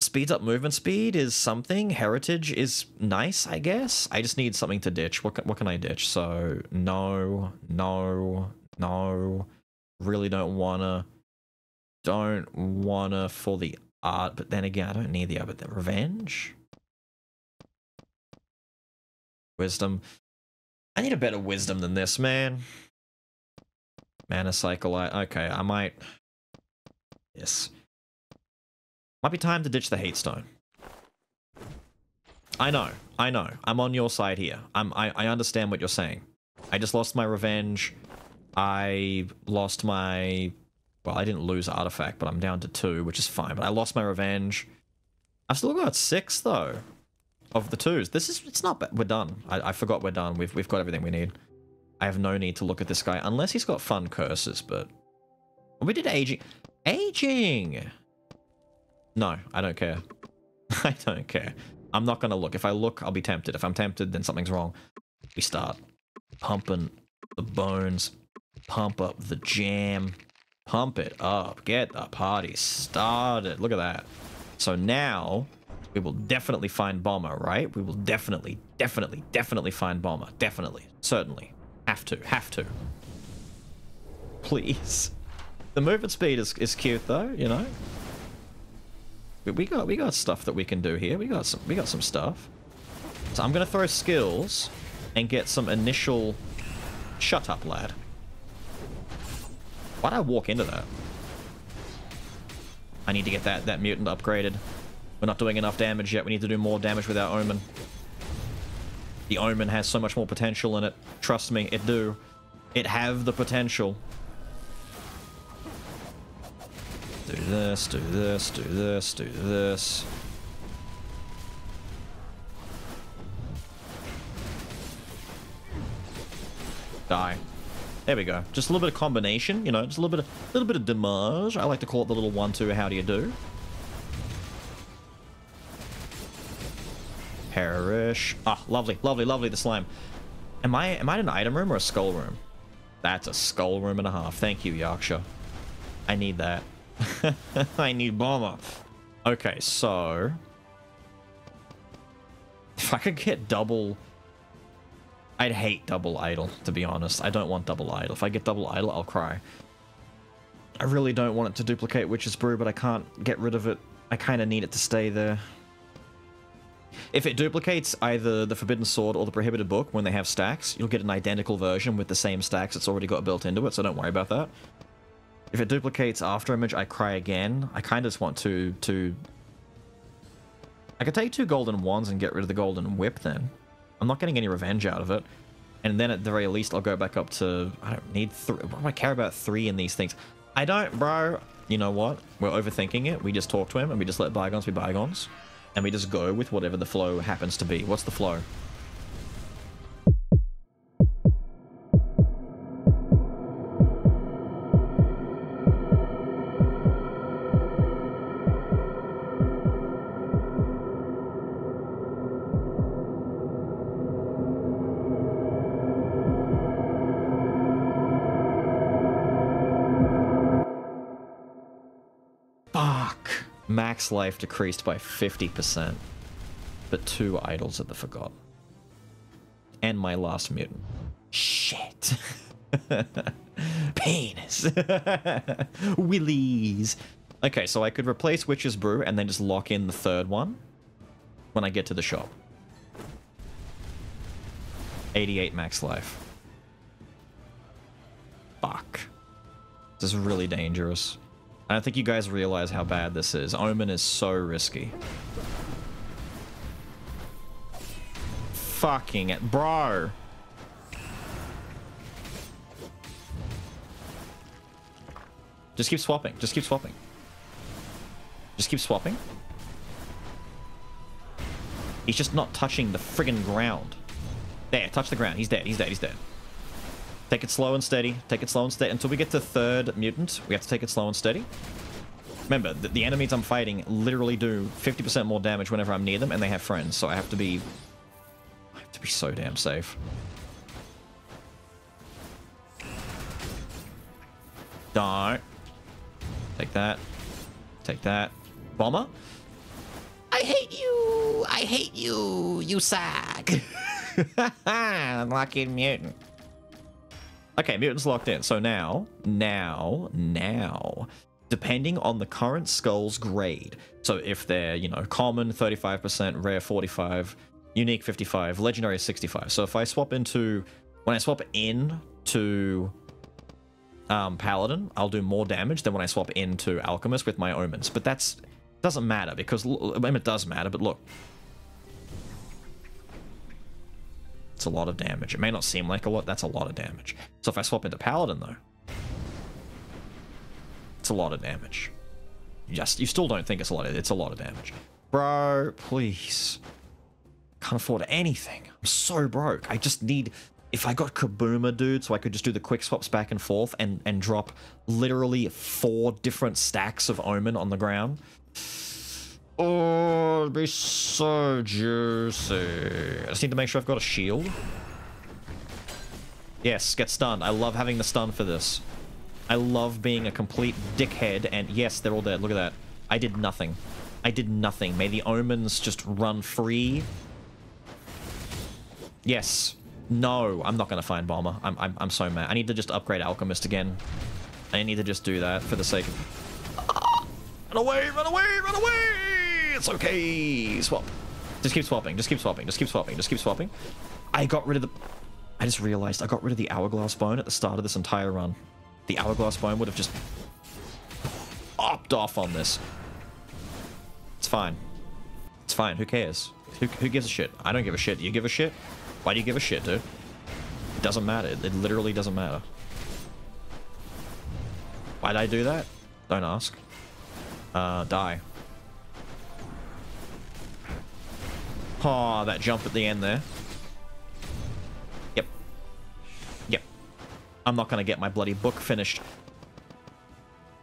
Speeds up movement speed is something. Heritage is nice, I guess. I just need something to ditch. What can, what can I ditch? So, no, no, no. Really don't wanna. Don't wanna for the art, but then again, I don't need the other. The revenge, wisdom. I need a better wisdom than this, man. Mana cycle. I, okay, I might. Yes. Might be time to ditch the hate stone. I know, I know. I'm on your side here. I'm. I, I understand what you're saying. I just lost my revenge. I lost my well, I didn't lose artifact, but I'm down to two, which is fine. But I lost my revenge. I've still got six though, of the twos. This is it's not bad. We're done. I, I forgot we're done. We've we've got everything we need. I have no need to look at this guy unless he's got fun curses. But we did aging. Aging. No, I don't care. I don't care. I'm not gonna look. If I look, I'll be tempted. If I'm tempted, then something's wrong. We start pumping the bones, pump up the jam. Pump it up. Get the party started. Look at that. So now we will definitely find Bomber, right? We will definitely, definitely, definitely find Bomber. Definitely. Certainly. Have to. Have to. Please. The movement speed is, is cute though, you know? We got we got stuff that we can do here. We got some we got some stuff. So I'm gonna throw skills and get some initial shut up lad. Why'd I walk into that? I need to get that, that mutant upgraded. We're not doing enough damage yet. We need to do more damage with our Omen. The Omen has so much more potential in it. Trust me, it do. It have the potential. Do this, do this, do this, do this. Die. There we go. Just a little bit of combination, you know, just a little bit of, little bit of damage. I like to call it the little one-two, how do you do? Perish. Ah, lovely, lovely, lovely, the slime. Am I, am I in an item room or a skull room? That's a skull room and a half. Thank you, Yaksha. I need that. I need bomber. Okay, so... If I could get double I'd hate double Idol, to be honest. I don't want double Idol. If I get double Idol, I'll cry. I really don't want it to duplicate Witch's Brew, but I can't get rid of it. I kind of need it to stay there. If it duplicates either the Forbidden Sword or the Prohibited Book when they have stacks, you'll get an identical version with the same stacks it's already got built into it, so don't worry about that. If it duplicates After Image, I cry again. I kind of just want to... to... I could take two Golden Wands and get rid of the Golden Whip then. I'm not getting any revenge out of it. And then at the very least, I'll go back up to... I don't need three. Why do I care about three in these things? I don't, bro. You know what? We're overthinking it. We just talk to him and we just let bygones be bygones. And we just go with whatever the flow happens to be. What's the flow? Life decreased by 50%. But two idols of the Forgotten. And my last mutant. Shit. Penis. Willies. Okay, so I could replace Witch's Brew and then just lock in the third one when I get to the shop. 88 max life. Fuck. This is really dangerous. I don't think you guys realize how bad this is. Omen is so risky. Fucking it. Bro. Just keep swapping. Just keep swapping. Just keep swapping. He's just not touching the friggin' ground. There, touch the ground. He's dead. He's dead. He's dead. Take it slow and steady. Take it slow and steady. Until we get to third mutant, we have to take it slow and steady. Remember, the, the enemies I'm fighting literally do 50% more damage whenever I'm near them, and they have friends, so I have to be... I have to be so damn safe. Don't. Take that. Take that. Bomber? I hate you! I hate you! You suck! Unlucky mutant. Okay, mutant's locked in. So now, now, now, depending on the current skull's grade. So if they're, you know, common 35%, rare 45, unique 55, legendary 65. So if I swap into, when I swap in to um, paladin, I'll do more damage than when I swap into alchemist with my omens. But that's doesn't matter because I mean, it does matter. But look, it's a lot of damage. It may not seem like a lot. That's a lot of damage. So if I swap into paladin though, it's a lot of damage. You just you still don't think it's a lot. Of, it's a lot of damage, bro. Please, can't afford anything. I'm so broke. I just need. If I got Kabuma, dude, so I could just do the quick swaps back and forth and and drop literally four different stacks of Omen on the ground. Oh, it'd be so juicy. I just need to make sure I've got a shield. Yes, get stunned. I love having the stun for this. I love being a complete dickhead, and yes, they're all dead. Look at that. I did nothing. I did nothing. May the omens just run free. Yes. No, I'm not going to find Bomber. I'm, I'm, I'm so mad. I need to just upgrade Alchemist again. I need to just do that for the sake of... Ah! Run away, run away, run away! It's okay. Swap. Just keep swapping. Just keep swapping. Just keep swapping. Just keep swapping. I got rid of the... I just realized I got rid of the Hourglass Bone at the start of this entire run the Hourglass Bone would have just opt off on this. It's fine. It's fine. Who cares? Who, who gives a shit? I don't give a shit. You give a shit? Why do you give a shit, dude? It doesn't matter. It literally doesn't matter. Why'd I do that? Don't ask. Uh, die. Oh, that jump at the end there. Yep. Yep. I'm not going to get my bloody book finished.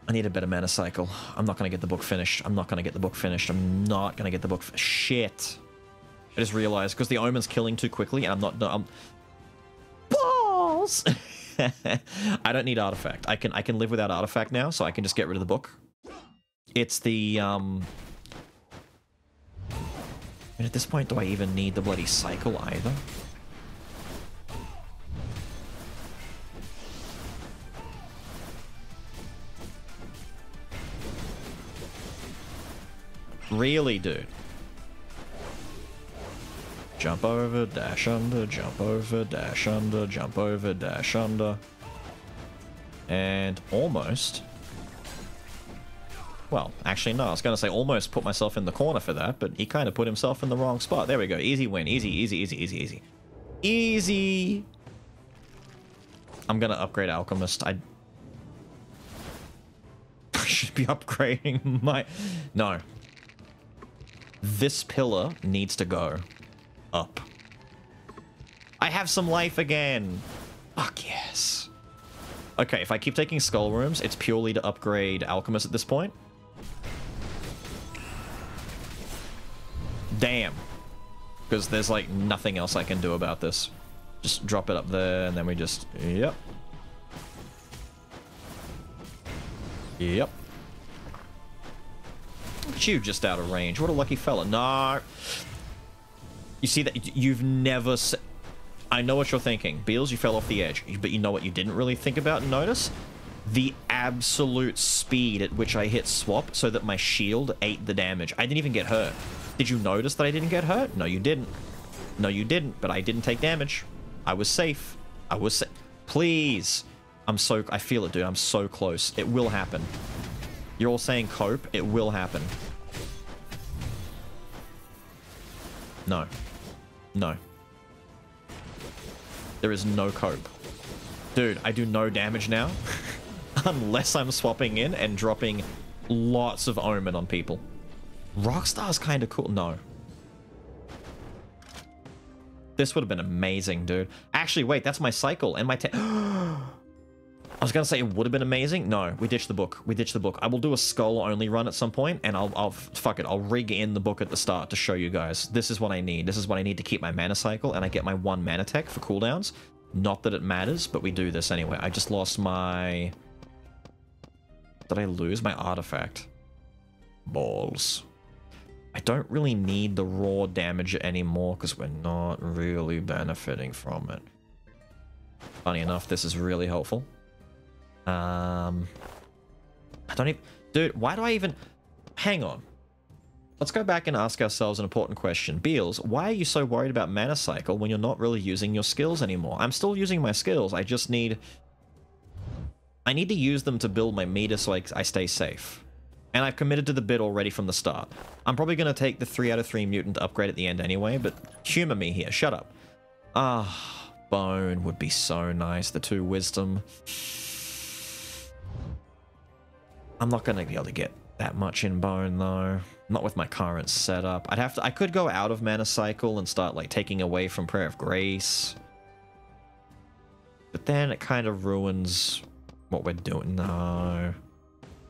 I need a better mana cycle. I'm not going to get the book finished. I'm not going to get the book finished. I'm not going to get the book... Shit. I just realized, because the Omen's killing too quickly, and I'm not... I'm... Balls! I don't need Artifact. I can I can live without Artifact now, so I can just get rid of the book. It's the... um. And at this point, do I even need the bloody cycle either? Really, dude? Jump over, dash under, jump over, dash under, jump over, dash under. And almost... Well, actually, no. I was going to say almost put myself in the corner for that, but he kind of put himself in the wrong spot. There we go. Easy win. Easy, easy, easy, easy, easy. Easy! I'm going to upgrade Alchemist. I... I should be upgrading my... No. This pillar needs to go up. I have some life again. Fuck yes. Okay, if I keep taking skull rooms, it's purely to upgrade alchemist at this point. Damn. Because there's like nothing else I can do about this. Just drop it up there and then we just... Yep. Yep at you just out of range. What a lucky fella. No. You see that? You've never... I know what you're thinking. Beelz, you fell off the edge. But you know what you didn't really think about and notice? The absolute speed at which I hit swap so that my shield ate the damage. I didn't even get hurt. Did you notice that I didn't get hurt? No, you didn't. No, you didn't. But I didn't take damage. I was safe. I was safe. Please. I'm so... I feel it, dude. I'm so close. It will happen. You're all saying cope. It will happen. No. No. There is no cope. Dude, I do no damage now. Unless I'm swapping in and dropping lots of Omen on people. Rockstar's kind of cool. No. This would have been amazing, dude. Actually, wait, that's my cycle and my... I was gonna say it would have been amazing. No, we ditched the book. We ditched the book. I will do a skull only run at some point, and I'll, I'll fuck it. I'll rig in the book at the start to show you guys. This is what I need. This is what I need to keep my mana cycle, and I get my one mana tech for cooldowns. Not that it matters, but we do this anyway. I just lost my. Did I lose my artifact? Balls. I don't really need the raw damage anymore because we're not really benefiting from it. Funny enough, this is really helpful. Um, I don't even... Dude, why do I even... Hang on. Let's go back and ask ourselves an important question. Beelz, why are you so worried about mana cycle when you're not really using your skills anymore? I'm still using my skills. I just need... I need to use them to build my meter so I, I stay safe. And I've committed to the bid already from the start. I'm probably going to take the 3 out of 3 mutant upgrade at the end anyway, but humor me here. Shut up. Ah, bone would be so nice. The 2 wisdom. I'm not going to be able to get that much in bone though. Not with my current setup. I'd have to I could go out of mana cycle and start like taking away from prayer of grace. But then it kind of ruins what we're doing. No.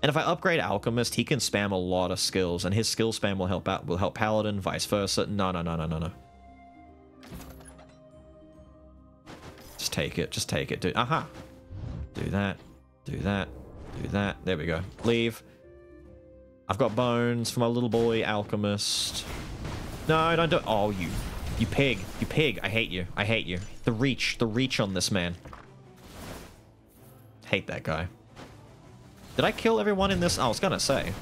And if I upgrade Alchemist, he can spam a lot of skills, and his skill spam will help out will help Paladin, vice versa. No, no, no, no, no, no. Just take it. Just take it. Do aha. Do that. Do that. Do that. There we go. Leave. I've got bones for my little boy alchemist. No, don't do it. Oh, you. You pig. You pig. I hate you. I hate you. The reach. The reach on this man. Hate that guy. Did I kill everyone in this? Oh, I was gonna say.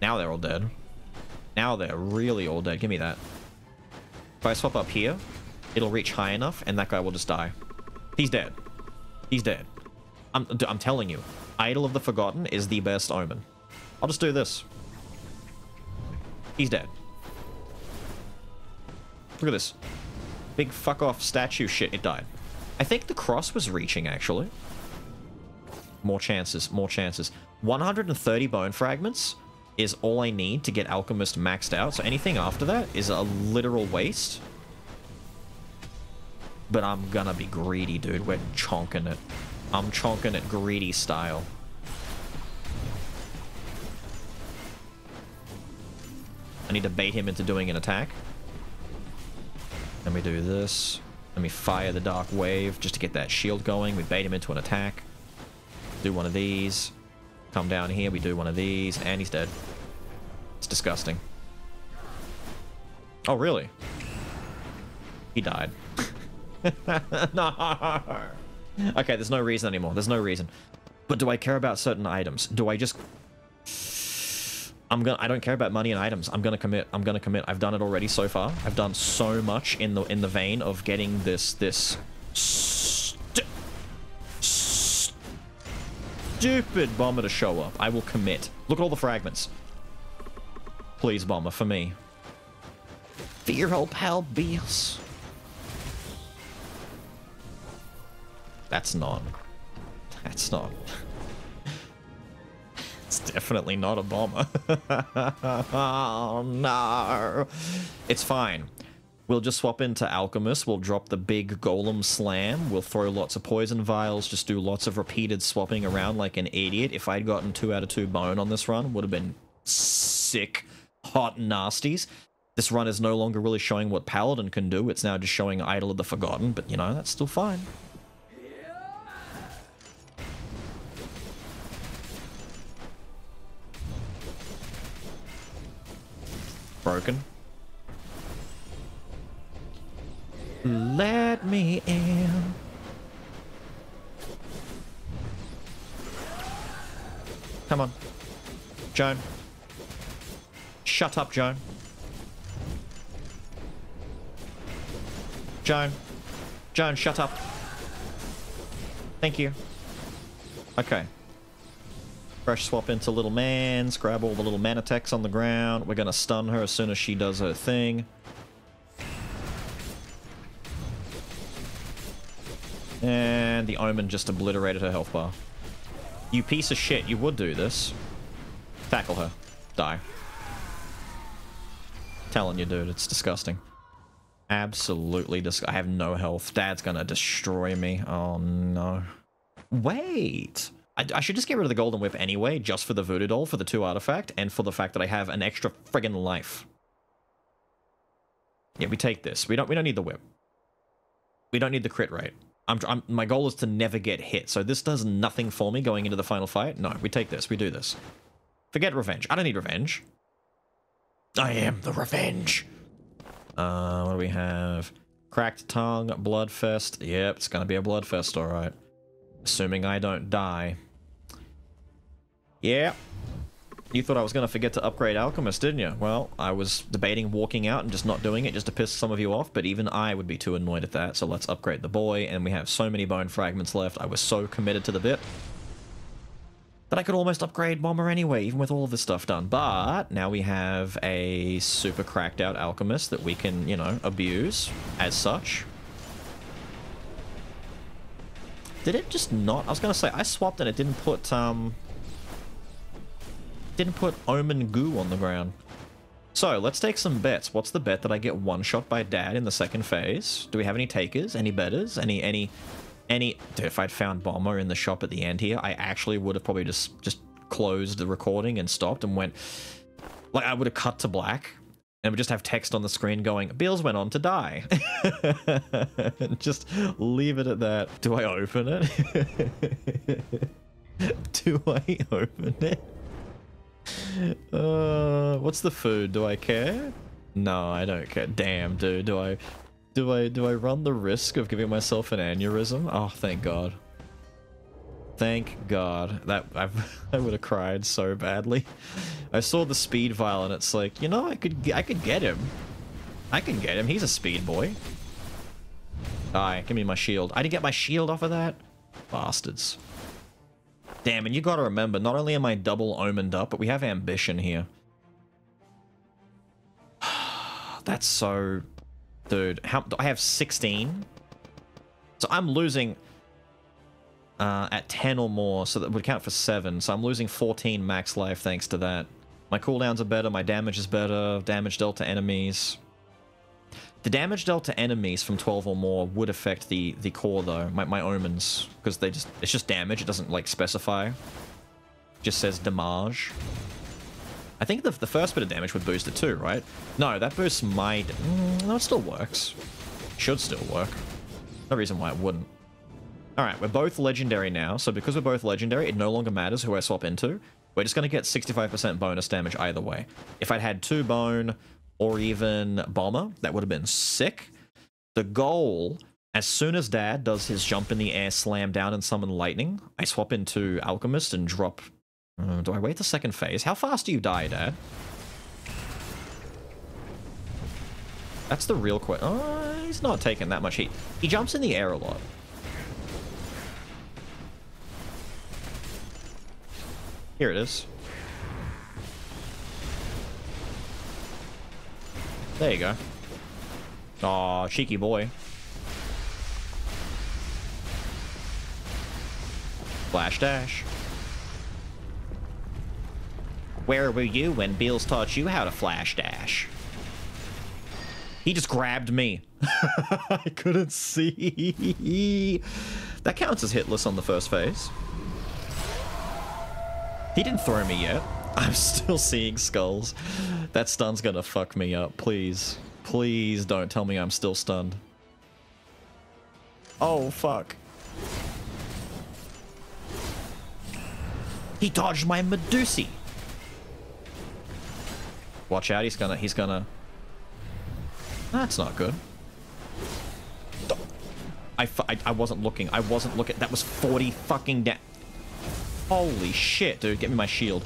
Now they're all dead. Now they're really all dead. Give me that. If I swap up here, it'll reach high enough, and that guy will just die. He's dead. He's dead. I'm, I'm telling you, Idol of the Forgotten is the best omen. I'll just do this. He's dead. Look at this. Big fuck off statue shit. It died. I think the cross was reaching, actually. More chances, more chances. 130 bone fragments is all I need to get Alchemist maxed out. So anything after that is a literal waste. But I'm gonna be greedy, dude. We're chonking it. I'm chonking it greedy style. I need to bait him into doing an attack. Let me do this. Let me fire the Dark Wave just to get that shield going. We bait him into an attack. Do one of these. Come down here, we do one of these, and he's dead. It's disgusting. Oh, really? He died. no! Okay, there's no reason anymore. There's no reason. But do I care about certain items? Do I just... I'm gonna. I don't care about money and items. I'm gonna commit. I'm gonna commit. I've done it already so far. I've done so much in the in the vein of getting this this stupid bomber to show up. I will commit. Look at all the fragments. Please, bomber, for me. For your old pal Beelz. That's not... That's not... it's definitely not a bomber. oh, no. It's fine. We'll just swap into Alchemist, we'll drop the big Golem Slam, we'll throw lots of Poison Vials, just do lots of repeated swapping around like an idiot. If I'd gotten 2 out of 2 bone on this run, would have been sick, hot nasties. This run is no longer really showing what Paladin can do, it's now just showing Idol of the Forgotten, but you know, that's still fine. broken. Let me in. Come on. Joan. Shut up, Joan. Joan. Joan, shut up. Thank you. Okay. Fresh swap into little mans, grab all the little mana techs on the ground. We're going to stun her as soon as she does her thing. And the Omen just obliterated her health bar. You piece of shit, you would do this. Tackle her. Die. Telling you, dude, it's disgusting. Absolutely dis- I have no health. Dad's gonna destroy me. Oh, no. Wait! I, I, should just get rid of the Golden Whip anyway, just for the Voodoo Doll, for the 2 artifact, and for the fact that I have an extra friggin' life. Yeah, we take this. We don't we don't need the whip. We don't need the crit rate. I'm, I'm, my goal is to never get hit, so this does nothing for me going into the final fight. No, we take this. We do this. Forget revenge. I don't need revenge. I am the revenge. Uh, what do we have? Cracked tongue, bloodfest. Yep, it's gonna be a bloodfest, alright. Assuming I don't die. Yeah. You thought I was gonna forget to upgrade Alchemist, didn't you? Well, I was debating walking out and just not doing it just to piss some of you off, but even I would be too annoyed at that, so let's upgrade the boy, and we have so many bone fragments left. I was so committed to the bit that I could almost upgrade Bomber anyway, even with all of this stuff done. But now we have a super cracked out Alchemist that we can, you know, abuse as such. Did it just not? I was going to say, I swapped and it didn't put, um, didn't put Omen Goo on the ground. So, let's take some bets. What's the bet that I get one shot by Dad in the second phase? Do we have any takers? Any betters? Any, any, any... Dude, if I'd found Bomber in the shop at the end here, I actually would have probably just, just closed the recording and stopped and went... Like, I would have cut to black and we just have text on the screen going, Beelz went on to die. just leave it at that. Do I open it? Do I open it? Uh, what's the food? Do I care? No, I don't care. Damn, dude. Do I, do I, do I run the risk of giving myself an aneurysm? Oh, thank God. Thank God. That I've, I would have cried so badly. I saw the speed vial and it's like, you know, I could, I could get him. I can get him. He's a speed boy. Die. Give me my shield. I didn't get my shield off of that. Bastards. Damn, and you gotta remember, not only am I double omened up, but we have ambition here. That's so... Dude, how, I have 16? So I'm losing uh, at 10 or more, so that would count for 7. So I'm losing 14 max life thanks to that. My cooldowns are better, my damage is better, damage dealt to enemies. The damage dealt to enemies from 12 or more would affect the, the core though, my, my omens, because they just it's just damage, it doesn't like specify. It just says damage. I think the, the first bit of damage would boost it too, right? No, that boosts my... Mm, no, it still works. Should still work. No reason why it wouldn't. Alright, we're both legendary now, so because we're both legendary, it no longer matters who I swap into. We're just going to get 65% bonus damage either way. If I'd had two bone, or even Bomber. That would have been sick. The goal, as soon as Dad does his jump in the air, slam down, and summon lightning, I swap into Alchemist and drop... Uh, do I wait the second phase? How fast do you die, Dad? That's the real question. Oh, he's not taking that much heat. He jumps in the air a lot. Here it is. There you go. Aw, cheeky boy. Flash dash. Where were you when Beelz taught you how to flash dash? He just grabbed me. I couldn't see. That counts as hitless on the first phase. He didn't throw me yet. I'm still seeing skulls. That stun's gonna fuck me up. Please. Please don't tell me I'm still stunned. Oh, fuck. He dodged my Medusi. Watch out, he's gonna, he's gonna... That's not good. I, I, I wasn't looking. I wasn't looking. That was 40 fucking da- Holy shit, dude. Get me my shield.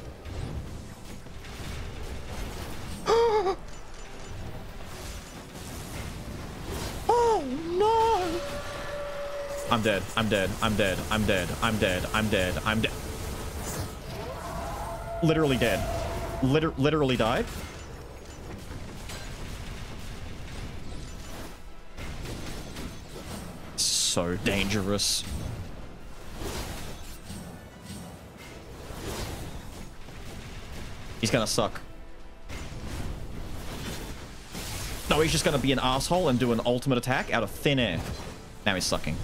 I'm dead. I'm dead. I'm dead. I'm dead. I'm dead. I'm dead. I'm dead. Literally dead. Liter literally died. So dangerous. He's gonna suck. No, he's just to be an asshole and do an ultimate attack out of thin air. Now he's sucking.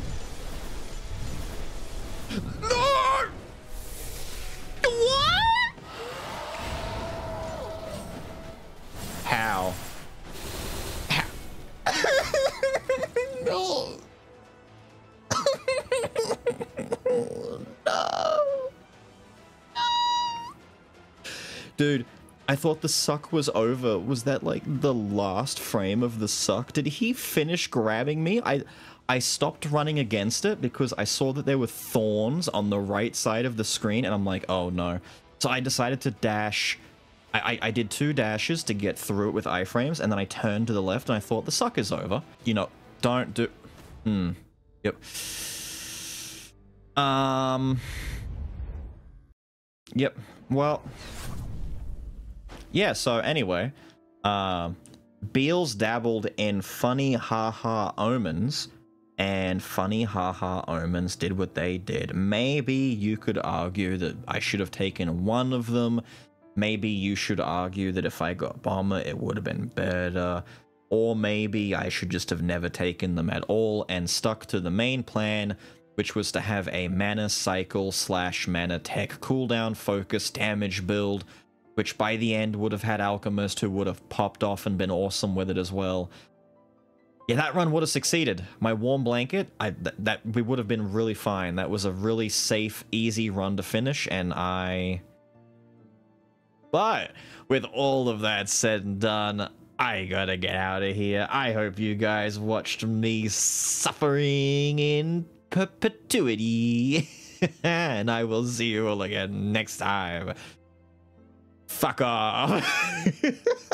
Thought the suck was over. Was that like the last frame of the suck? Did he finish grabbing me? I I stopped running against it because I saw that there were thorns on the right side of the screen and I'm like, oh no. So I decided to dash. I, I, I did two dashes to get through it with iframes and then I turned to the left and I thought the suck is over. You know, don't do... Hmm. Yep. Um... Yep. Well yeah, so anyway, uh, Beelz dabbled in funny haha omens, and funny haha omens did what they did. Maybe you could argue that I should have taken one of them. Maybe you should argue that if I got Bomber, it would have been better. Or maybe I should just have never taken them at all and stuck to the main plan, which was to have a mana cycle slash mana tech cooldown focus damage build which by the end would have had Alchemist who would have popped off and been awesome with it as well. Yeah, that run would have succeeded. My warm blanket, I th that we would have been really fine. That was a really safe, easy run to finish, and I... But, with all of that said and done, I gotta get out of here. I hope you guys watched me suffering in perpetuity. and I will see you all again next time. Fuck off.